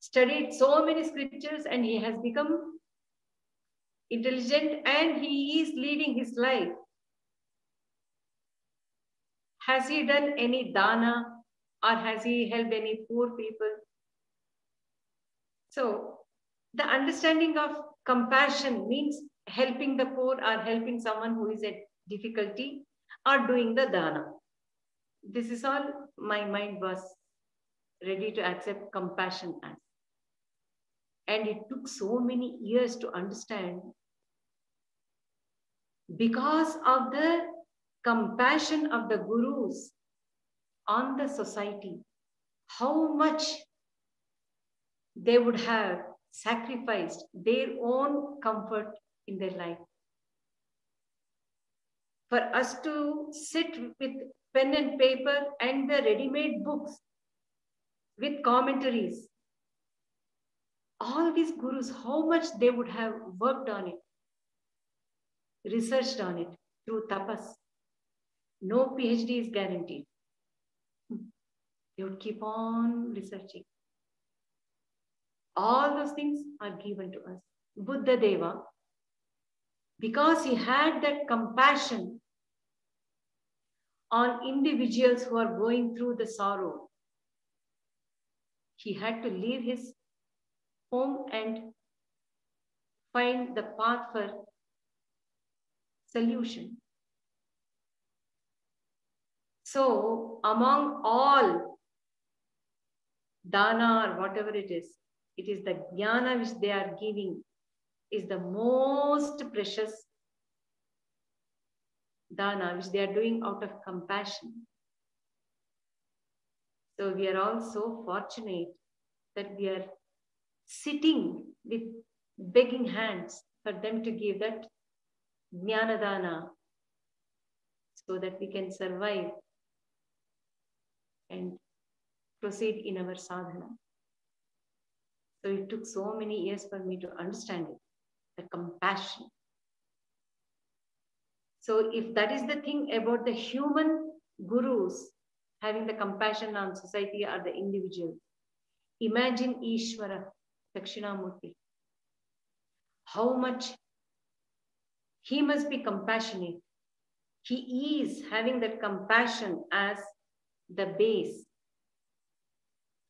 studied so many scriptures and he has become intelligent and he is leading his life. Has he done any dana or has he helped any poor people? So, the understanding of compassion means helping the poor or helping someone who is at difficulty or doing the dana. This is all my mind was ready to accept compassion as. And it took so many years to understand because of the compassion of the gurus on the society, how much they would have sacrificed their own comfort in their life. For us to sit with pen and paper and the ready-made books with commentaries, all these gurus, how much they would have worked on it, researched on it through tapas. No PhD is guaranteed. They would keep on researching. All those things are given to us. Buddha Deva, because he had that compassion on individuals who are going through the sorrow, he had to leave his home and find the path for solution. So, among all dana or whatever it is, it is the jnana which they are giving is the most precious dana which they are doing out of compassion. So we are all so fortunate that we are sitting with begging hands for them to give that jnana dana so that we can survive and proceed in our sadhana. So it took so many years for me to understand it, the compassion. So if that is the thing about the human gurus having the compassion on society or the individual, imagine Ishvara, Dakshinamurti. How much he must be compassionate. He is having that compassion as the base,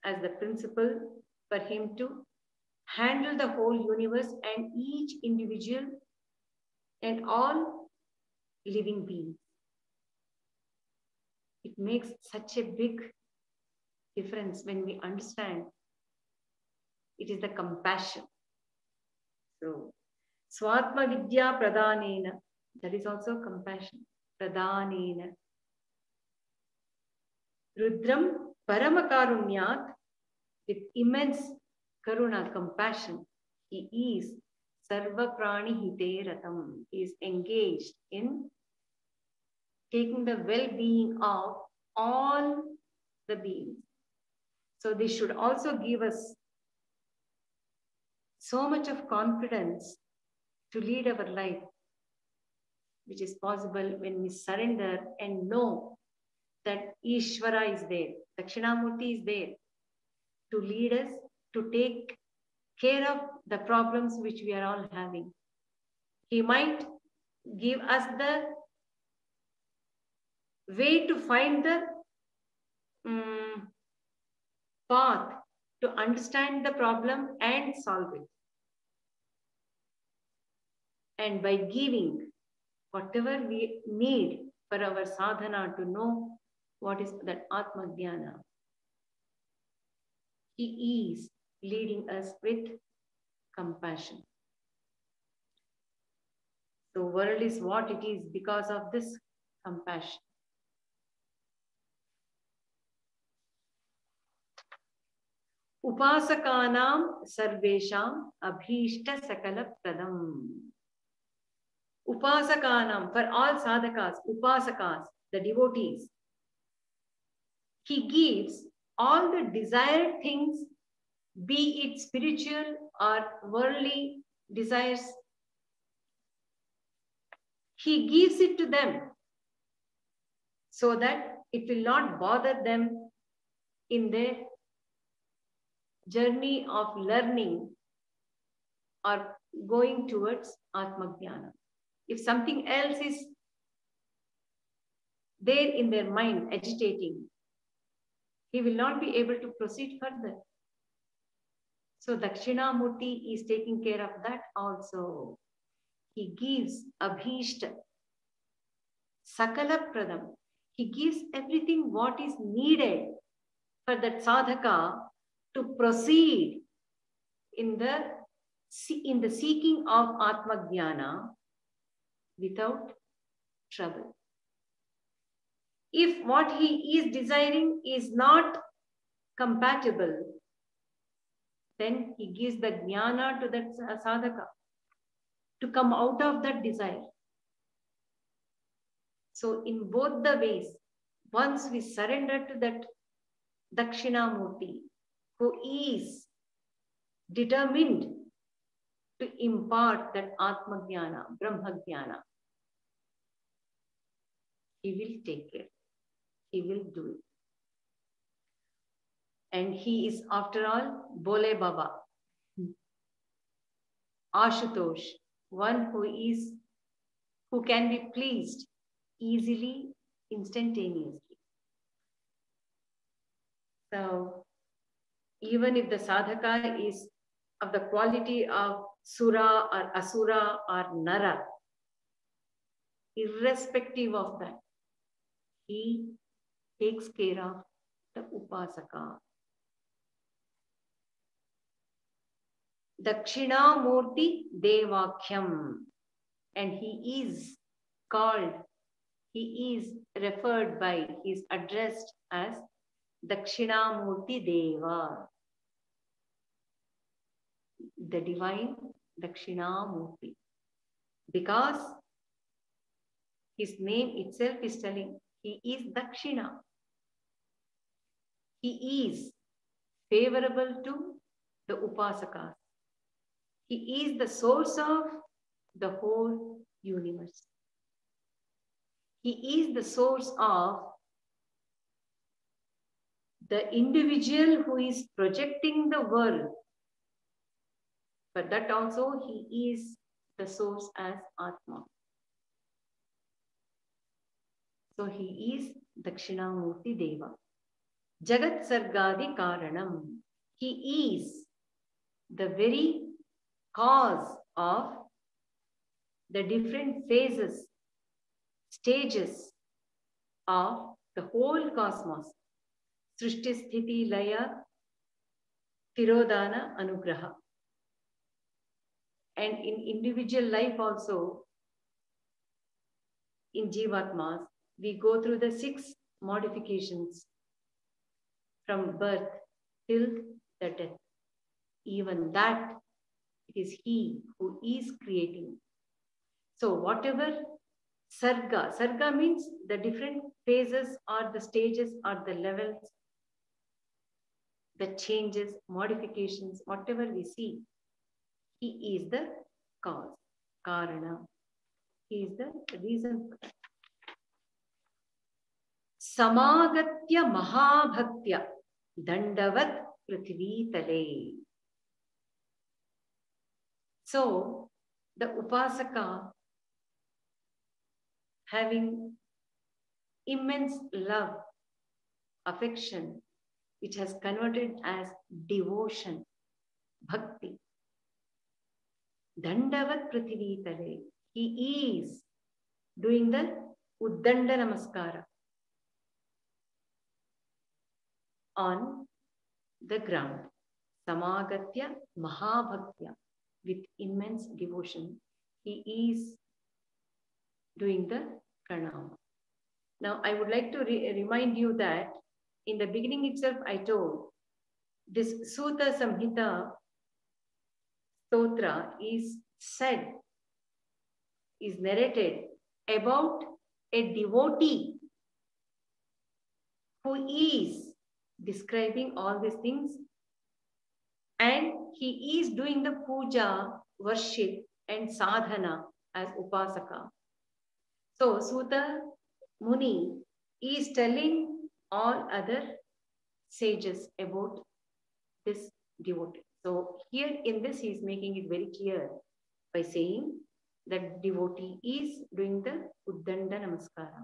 as the principle for him to handle the whole universe and each individual and all living beings. It makes such a big difference when we understand it is the compassion. So, Swatma Vidya Pradhanena, that is also compassion. Pradhanena. Rudram Paramakarunyat, with immense karuna, compassion, he is Sarva Prani Hite Ratam. He is engaged in taking the well-being of all the beings. So this should also give us so much of confidence to lead our life, which is possible when we surrender and know that Ishvara is there, Dakshinamurti is there to lead us, to take care of the problems which we are all having. He might give us the way to find the um, path to understand the problem and solve it. And by giving whatever we need for our sadhana to know what is that Atma Dhyana, He is leading us with compassion. The world is what it is because of this compassion. उपासकानां सर्वेषाम् अभीष्टसकलप्रदम् Upasakanam, for all sadhakas, upasakas, the devotees, he gives all the desired things, be it spiritual or worldly desires, he gives it to them so that it will not bother them in their journey of learning or going towards Atmajnana. If something else is there in their mind agitating, he will not be able to proceed further. So Dakshinamurti is taking care of that also. He gives Abhishta, Sakala Pradam. He gives everything what is needed for that sadhaka to proceed in the, in the seeking of Atma Jnana without trouble. If what he is desiring is not compatible, then he gives the jnana to that sadhaka to come out of that desire. So, in both the ways, once we surrender to that Dakshina Dakshinamurti, who is determined to impart that Atma Jnana, Brahma Jnana. He will take care. He will do it. And he is, after all, Bhole Baba. Ashutosh, one who is, who can be pleased easily, instantaneously. So, even if the sadhaka is of the quality of Sura or Asura or Nara, irrespective of that, he takes care of the Upasaka. Dakshinamurti Devakhyam. And he is called, he is referred by, he is addressed as Dakshinamurti Deva the divine Dakshinamurti. Because his name itself is telling he is Dakshina. He is favorable to the Upasakas. He is the source of the whole universe. He is the source of the individual who is projecting the world but that also he is the source as Atma. So he is Dakshinamurti Deva. Jagat Sargadi Karanam. He is the very cause of the different phases, stages of the whole cosmos. Srishti Sthiti Laya Tirodana Anugraha and in individual life also, in Jivatmas, we go through the six modifications from birth till the death. Even that, it is He who is creating. So, whatever sarga, sarga means the different phases or the stages or the levels, the changes, modifications, whatever we see, he is the cause. Karana. He is the reason. Samagatya Mahabhaktya Dandavat Prithvi Tale. So the Upasaka having immense love, affection, which has converted as devotion, bhakti, Dandavat Prithivitale. He is doing the Uddanda Namaskara on the ground. Samagatya Mahabhaktya with immense devotion. He is doing the pranam. Now, I would like to re remind you that in the beginning itself, I told this Sutta Samhita Stotra is said, is narrated about a devotee who is describing all these things and he is doing the puja, worship and sadhana as upasaka. So Suta Muni is telling all other sages about this devotee. So here in this, he is making it very clear by saying that devotee is doing the Uddanda Namaskara.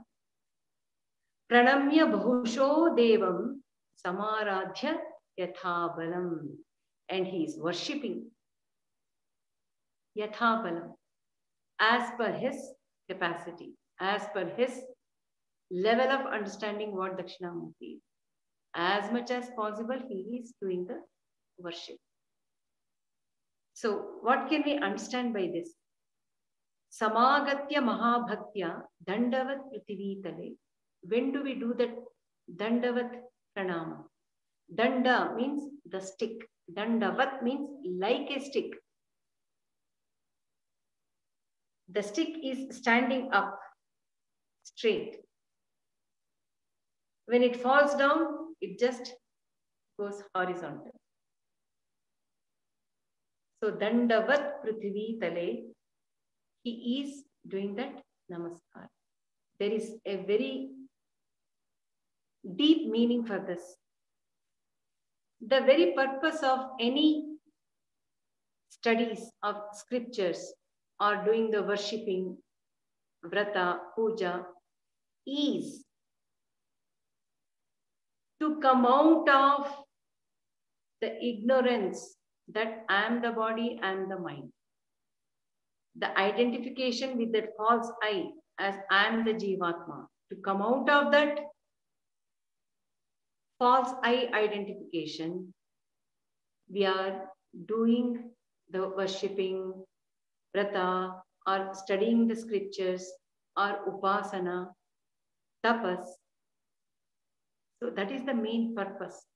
Pranamya Bahusho Devam Samaradhya Yathabalam. And he is worshipping Yathabalam as per his capacity, as per his level of understanding what Dakshinamurti is. As much as possible, he is doing the worship. So, what can we understand by this? Samagatya Mahabhaktya Dandavat Prithivitale. When do we do that Dandavat Pranama? Danda means the stick. Dandavat means like a stick. The stick is standing up straight. When it falls down, it just goes horizontal. So Dandavat Prithvi Tale, he is doing that namaskar. There is a very deep meaning for this. The very purpose of any studies of scriptures or doing the worshipping, vrata, puja, is to come out of the ignorance that I am the body, I am the mind. The identification with that false I as I am the Jivatma. To come out of that false I identification, we are doing the worshipping, vrata, or studying the scriptures, or upasana, tapas. So that is the main purpose.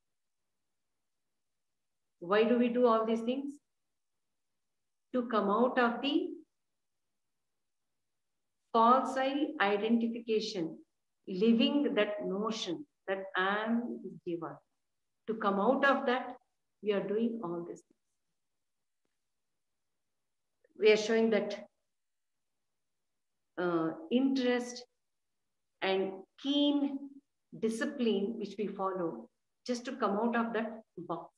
Why do we do all these things? To come out of the false identification, living that notion that I am Jiva. To come out of that, we are doing all this. We are showing that uh, interest and keen discipline which we follow just to come out of that box.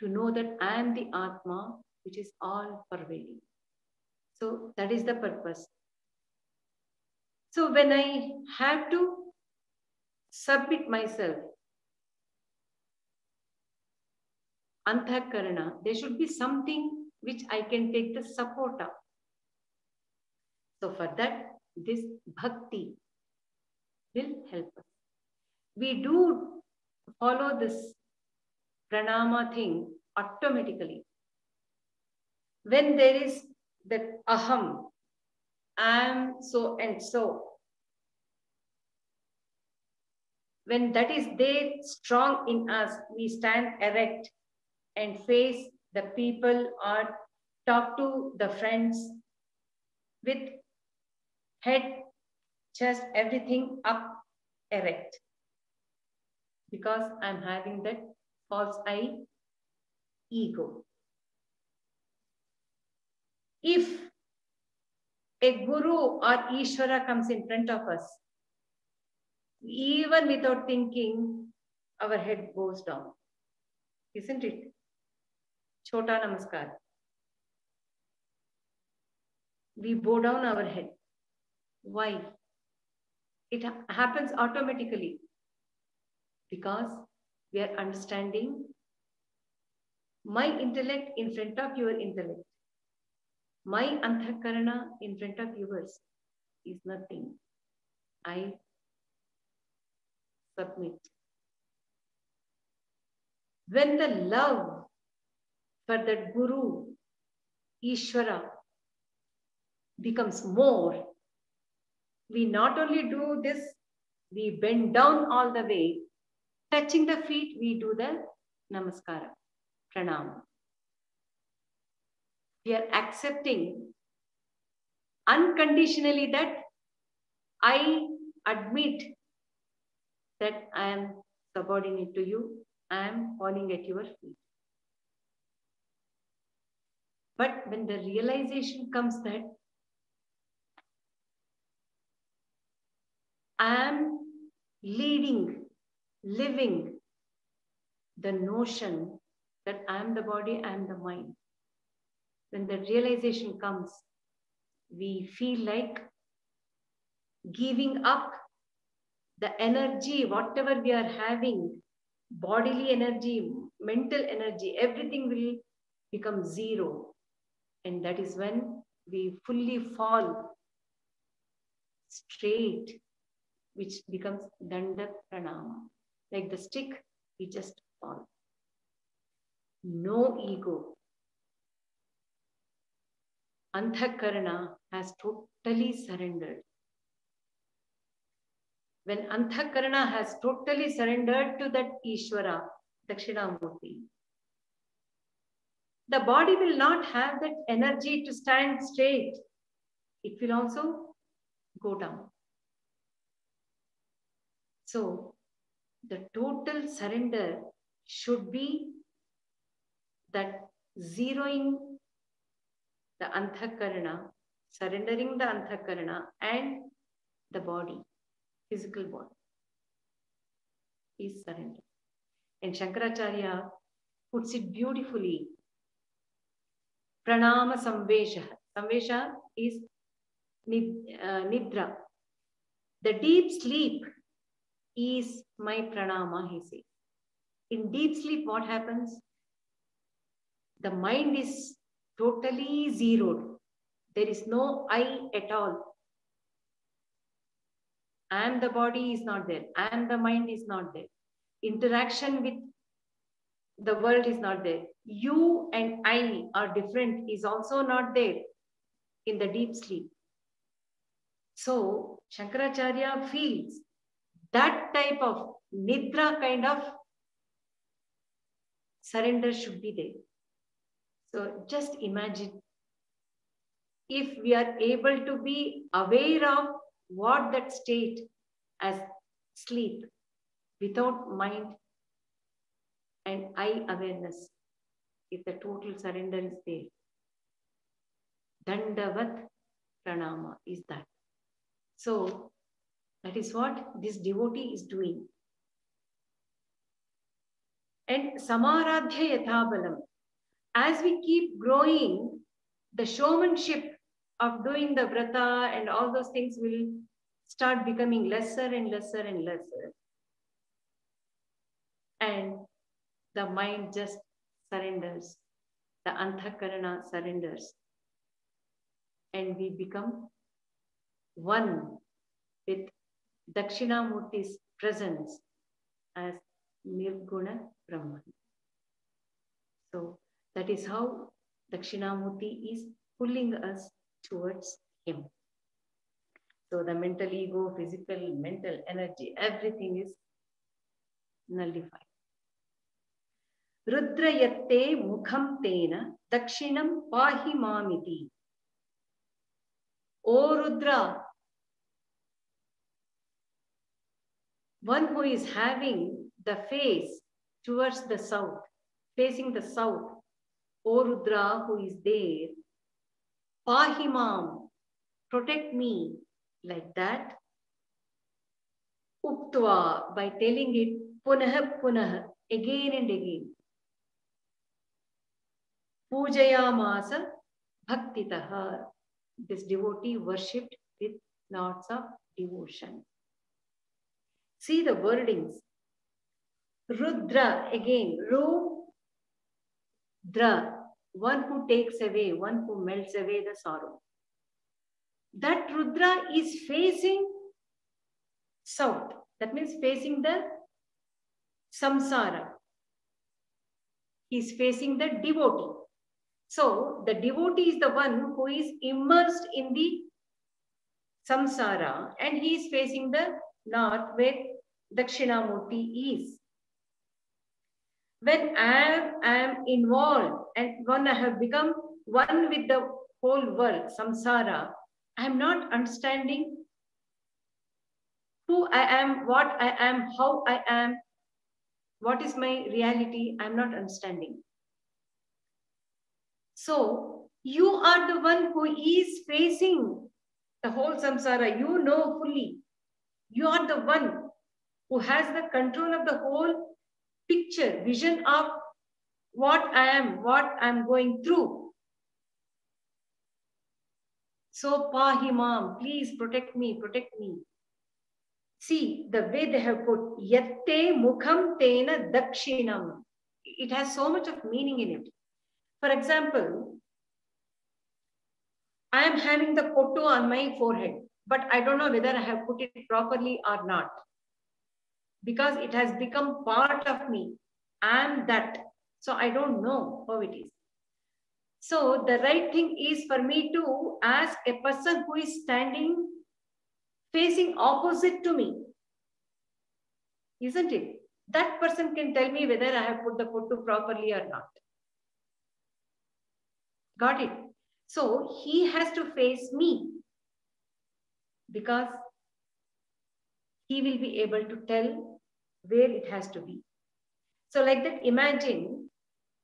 To know that I am the Atma which is all pervading. So that is the purpose. So when I have to submit myself. Antahkarana, there should be something which I can take the support of. So for that, this bhakti will help us. We do follow this pranama thing automatically. When there is that aham, I am so and so, When that is there strong in us, we stand erect and face the people or talk to the friends with head, chest, everything up erect. Because I'm having that false I ego. If a guru or Ishvara comes in front of us, even without thinking, our head goes down. Isn't it? Chota Namaskar. We bow down our head. Why? It happens automatically because we are understanding my intellect in front of your intellect. My antahkarana in front of yours is nothing. I submit. When the love for that Guru, Ishvara, becomes more, we not only do this, we bend down all the way, touching the feet, we do the namaskara, pranam. We are accepting unconditionally that I admit that I am subordinate to you, I am falling at your feet. But when the realization comes that I am leading, living the notion that I am the body, I am the mind. When the realization comes, we feel like giving up the energy, whatever we are having, bodily energy, mental energy, everything will become zero. And that is when we fully fall straight, which becomes Danda Pranama. Like the stick, we just fall. No ego. Antahkarana has totally surrendered. When Antahkarana has totally surrendered to that Ishvara, Dakshinamurti, the body will not have that energy to stand straight. It will also go down. So, the total surrender should be that zeroing the antahkarana, surrendering the antahkarana and the body, physical body, is surrender. And Shankaracharya puts it beautifully. Pranama Samvesha. Samvesha is uh, Nidra. The deep sleep is my pranama, he says. In deep sleep, what happens? The mind is totally zeroed. There is no I at all. And the body is not there. And the mind is not there. Interaction with the world is not there. You and I are different is also not there in the deep sleep. So Shankaracharya feels that type of nidra kind of surrender should be there. So just imagine if we are able to be aware of what that state as sleep without mind and I awareness, if the total surrender is there. Dandavat pranama is that. So that is what this devotee is doing. And samaradhya yathabalam. As we keep growing, the showmanship of doing the vrata and all those things will start becoming lesser and lesser and lesser. And the mind just surrenders. The antahkarana surrenders. And we become one with Dakshinamurti's presence as Nirguna Brahman. So that is how Dakshinamurti is pulling us towards him. So the mental ego, physical, mental energy, everything is nullified. रुद्रयत्ते मुखम तेन दक्षिणम पाहि मामिति ओ Rudra one who is having the face towards the south, facing the south, O Rudra who is there, Pahimam, protect me, like that. Uktva, by telling it punah punah, again and again. Pujayamasa bhaktitaha. This devotee worshipped with lots of devotion. See the wordings. Rudra, again, Rudra, one who takes away, one who melts away the sorrow. That Rudra is facing south. That means facing the samsara. He is facing the devotee. So the devotee is the one who is immersed in the samsara and he is facing the north where Dakshinamurti is. When I am involved and when I have become one with the whole world, samsara, I am not understanding who I am, what I am, how I am, what is my reality, I'm not understanding. So you are the one who is facing the whole samsara. You know fully. You are the one who has the control of the whole picture, vision of what I am, what I'm going through. So, Pahimam, please protect me, protect me. See, the way they have put, Yatte Mukham Tena Dakshinam. It has so much of meaning in it. For example, I am having the kotu on my forehead, but I don't know whether I have put it properly or not. Because it has become part of me. Am that. So I don't know how it is. So the right thing is for me to ask a person who is standing facing opposite to me. Isn't it? That person can tell me whether I have put the pottu properly or not. Got it? So he has to face me because he will be able to tell where it has to be. So like that, imagine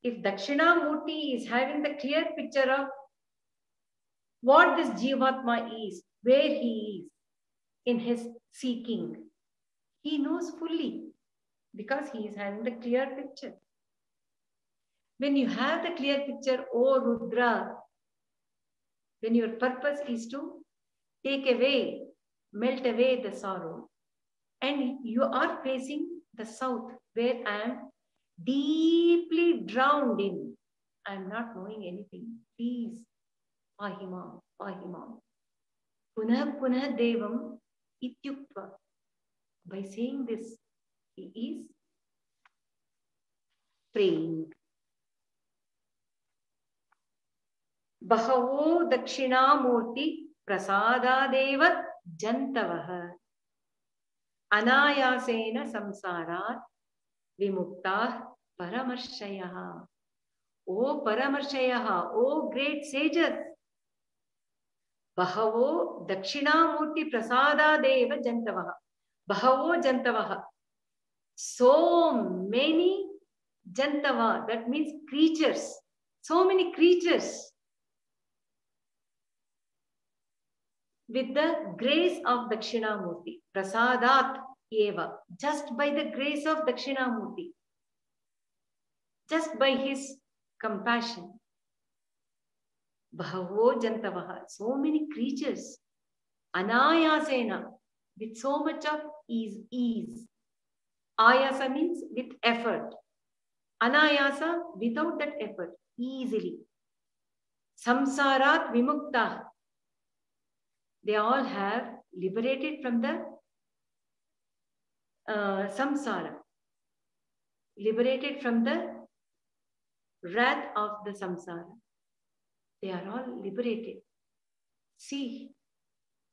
if Dakshinamurti is having the clear picture of what this Jivatma is, where he is in his seeking, he knows fully because he is having the clear picture. When you have the clear picture, oh Rudra, when your purpose is to take away, melt away the sorrow. And you are facing the south where I am deeply drowned in. I am not knowing anything. Please, Pahimam, Pahimam. Punah Punah Devam Ityuktva. By saying this, he is praying. बहवो दक्षिणामूर्ति प्रसादादेव जन्तवः। अनायासेन संसारात् विमुक्ताः परमर्शयः ओ परमर्शयः ओ great sages बहवो दक्षिणामूर्ति प्रसादादेव जन्तवः। बहवो जन्तवः। So many jantava that means creatures. So many creatures. With the grace of Dakshinamurti, Prasadat Eva, just by the grace of Dakshinamurti, just by his compassion. Bahavo Jantavaha, so many creatures, Anayasena, with so much of ease, ease. Ayasa means with effort. Anayasa, without that effort, easily. Samsarat Vimukta, they all have liberated from the uh, samsara, liberated from the wrath of the samsara. They are all liberated. See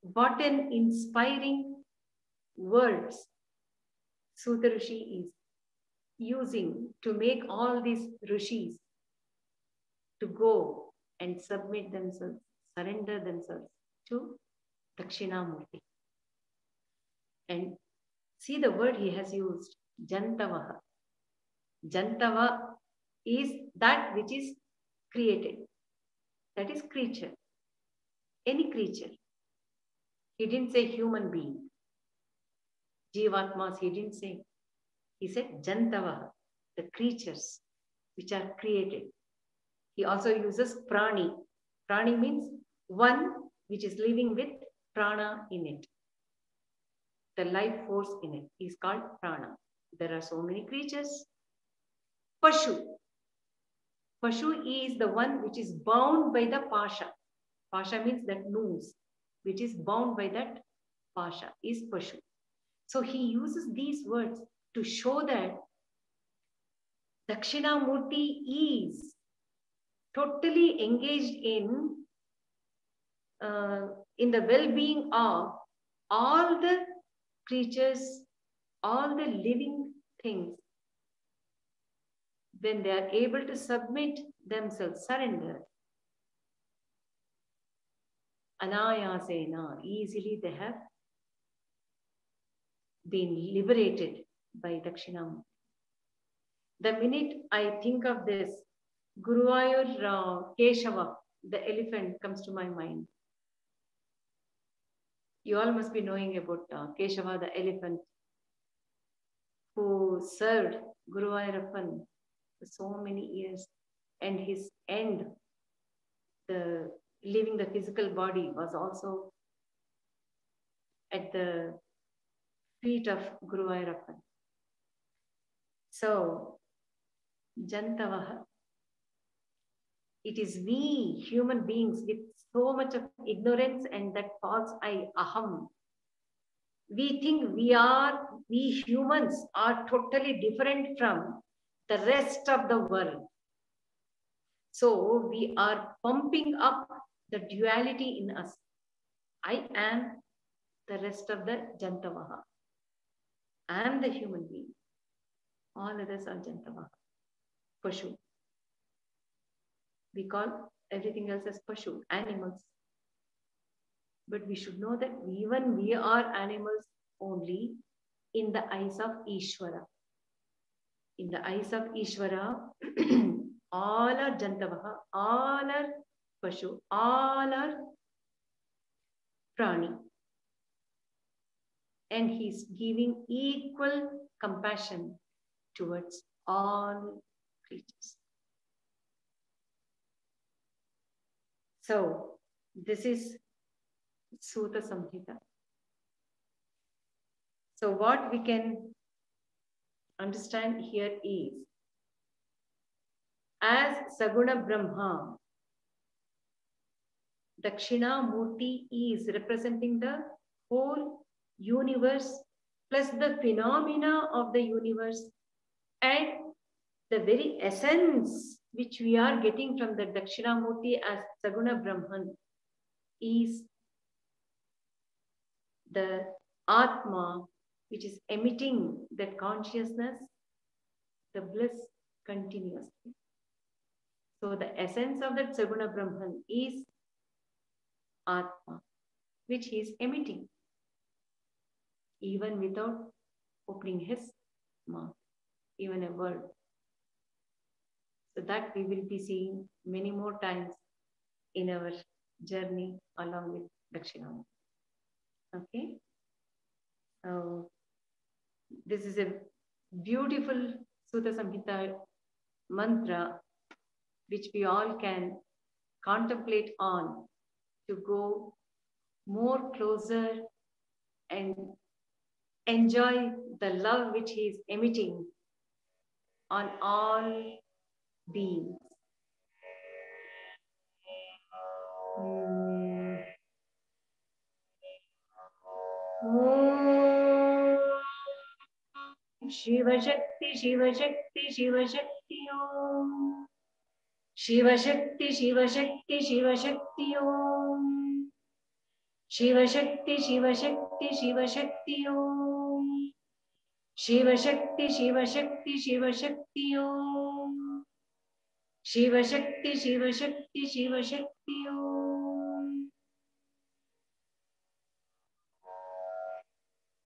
what an inspiring words Suta Rishi is using to make all these rishis to go and submit themselves, surrender themselves to Dakshinamurti. And see the word he has used, Jantavaha. Jantava is that which is created. That is creature. Any creature. He didn't say human being. Jivatmas, he didn't say. He said Jantava, the creatures which are created. He also uses prani. Prani means one which is living with prana in it. The life force in it is called prana. There are so many creatures. Pashu. Pashu is the one which is bound by the pasha. Pasha means that noose, which is bound by that pasha, is Pashu. So he uses these words to show that Dakshinamurti is totally engaged in uh, in the well-being of all the creatures, all the living things, when they are able to submit themselves, surrender, anayasena, easily they have been liberated by Dakshinamurti. The minute I think of this, Guruvayur uh, Keshava, the elephant, comes to my mind. You all must be knowing about uh, Keshava, the elephant, who served Guru Guruvayurappan for so many years, and his end, the leaving the physical body, was also at the feet of Guru Guruvayurappan. So, Jantavaha, it is we human beings with so much of ignorance and that false I, aham. We think we are, we humans are totally different from the rest of the world. So we are pumping up the duality in us. I am the rest of the Jantavaha. I am the human being. All others are Jantavaha. Pashu. We call everything else as Pashu, animals. But we should know that even we are animals only in the eyes of Ishvara. In the eyes of Ishvara, [clears throat] all are Jantavaha, all are Pashu, all are Prani. And he's giving equal compassion towards all creatures. So, this is Suta Samhita. So, what we can understand here is as Saguna Brahma, Dakshina Murti is representing the whole universe plus the phenomena of the universe and the very essence which we are getting from the Dakshinamurti as Saguna Brahman is the Atma which is emitting that consciousness, the bliss continuously. So the essence of that Saguna Brahman is Atma, which he is emitting, even without opening his mouth, even a word. So that we will be seeing many more times in our journey along with Dakshinamurti. Okay. So this is a beautiful Suta Samhita mantra which we all can contemplate on to go more closer and enjoy the love which he is emitting on all beings. Mm. Shivshakti शिवशक्ति शिवशक्ति ॐ शिवशक्ति शिवशक्ति शिवशक्ति ॐ शिवशक्ति शिवशक्ति शिवशक्ति ॐ शिवशक्ति शिवशक्ति शिवशक्ति ॐ शिवशक्ति शिवशक्ति शिवशक्ति ॐ